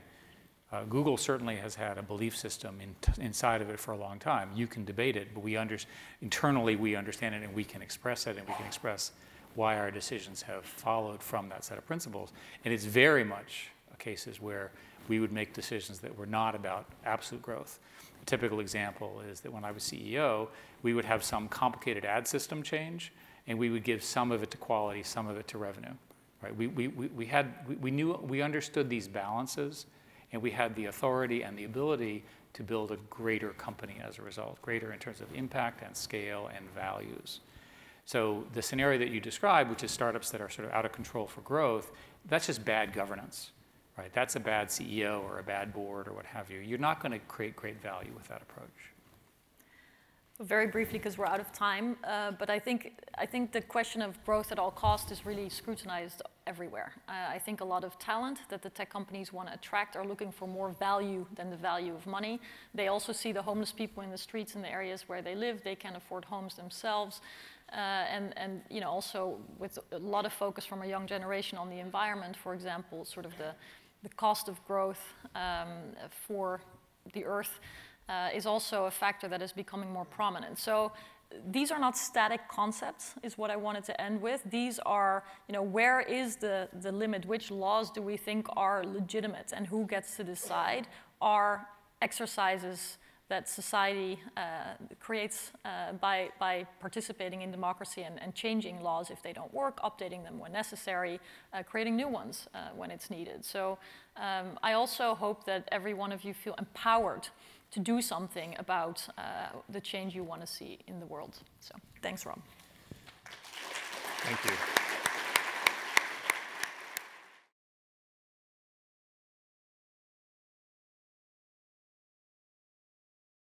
Uh, Google certainly has had a belief system in inside of it for a long time. You can debate it, but we under, internally we understand it and we can express it and we can express why our decisions have followed from that set of principles. And it's very much cases where we would make decisions that were not about absolute growth. A typical example is that when I was CEO, we would have some complicated ad system change and we would give some of it to quality, some of it to revenue. Right? We, we, we, had, we, we knew, we understood these balances, and we had the authority and the ability to build a greater company as a result, greater in terms of impact and scale and values. So the scenario that you described, which is startups that are sort of out of control for growth, that's just bad governance, right? That's a bad CEO or a bad board or what have you. You're not going to create great value with that approach. Very briefly, because we're out of time, uh, but I think, I think the question of growth at all costs is really scrutinized everywhere. Uh, I think a lot of talent that the tech companies want to attract are looking for more value than the value of money. They also see the homeless people in the streets in the areas where they live. They can't afford homes themselves. Uh, and, and you know, also with a lot of focus from a young generation on the environment, for example, sort of the, the cost of growth um, for the earth uh, is also a factor that is becoming more prominent. So these are not static concepts, is what I wanted to end with. These are, you know, where is the, the limit? Which laws do we think are legitimate and who gets to decide? Are exercises that society uh, creates uh, by, by participating in democracy and, and, changing laws if they don't work, updating them when necessary, uh, creating new ones uh, when it's needed. So um, I also hope that every one of you feel empowered to do something about uh, the change you want to see in the world. So thanks, Rob. Thank you.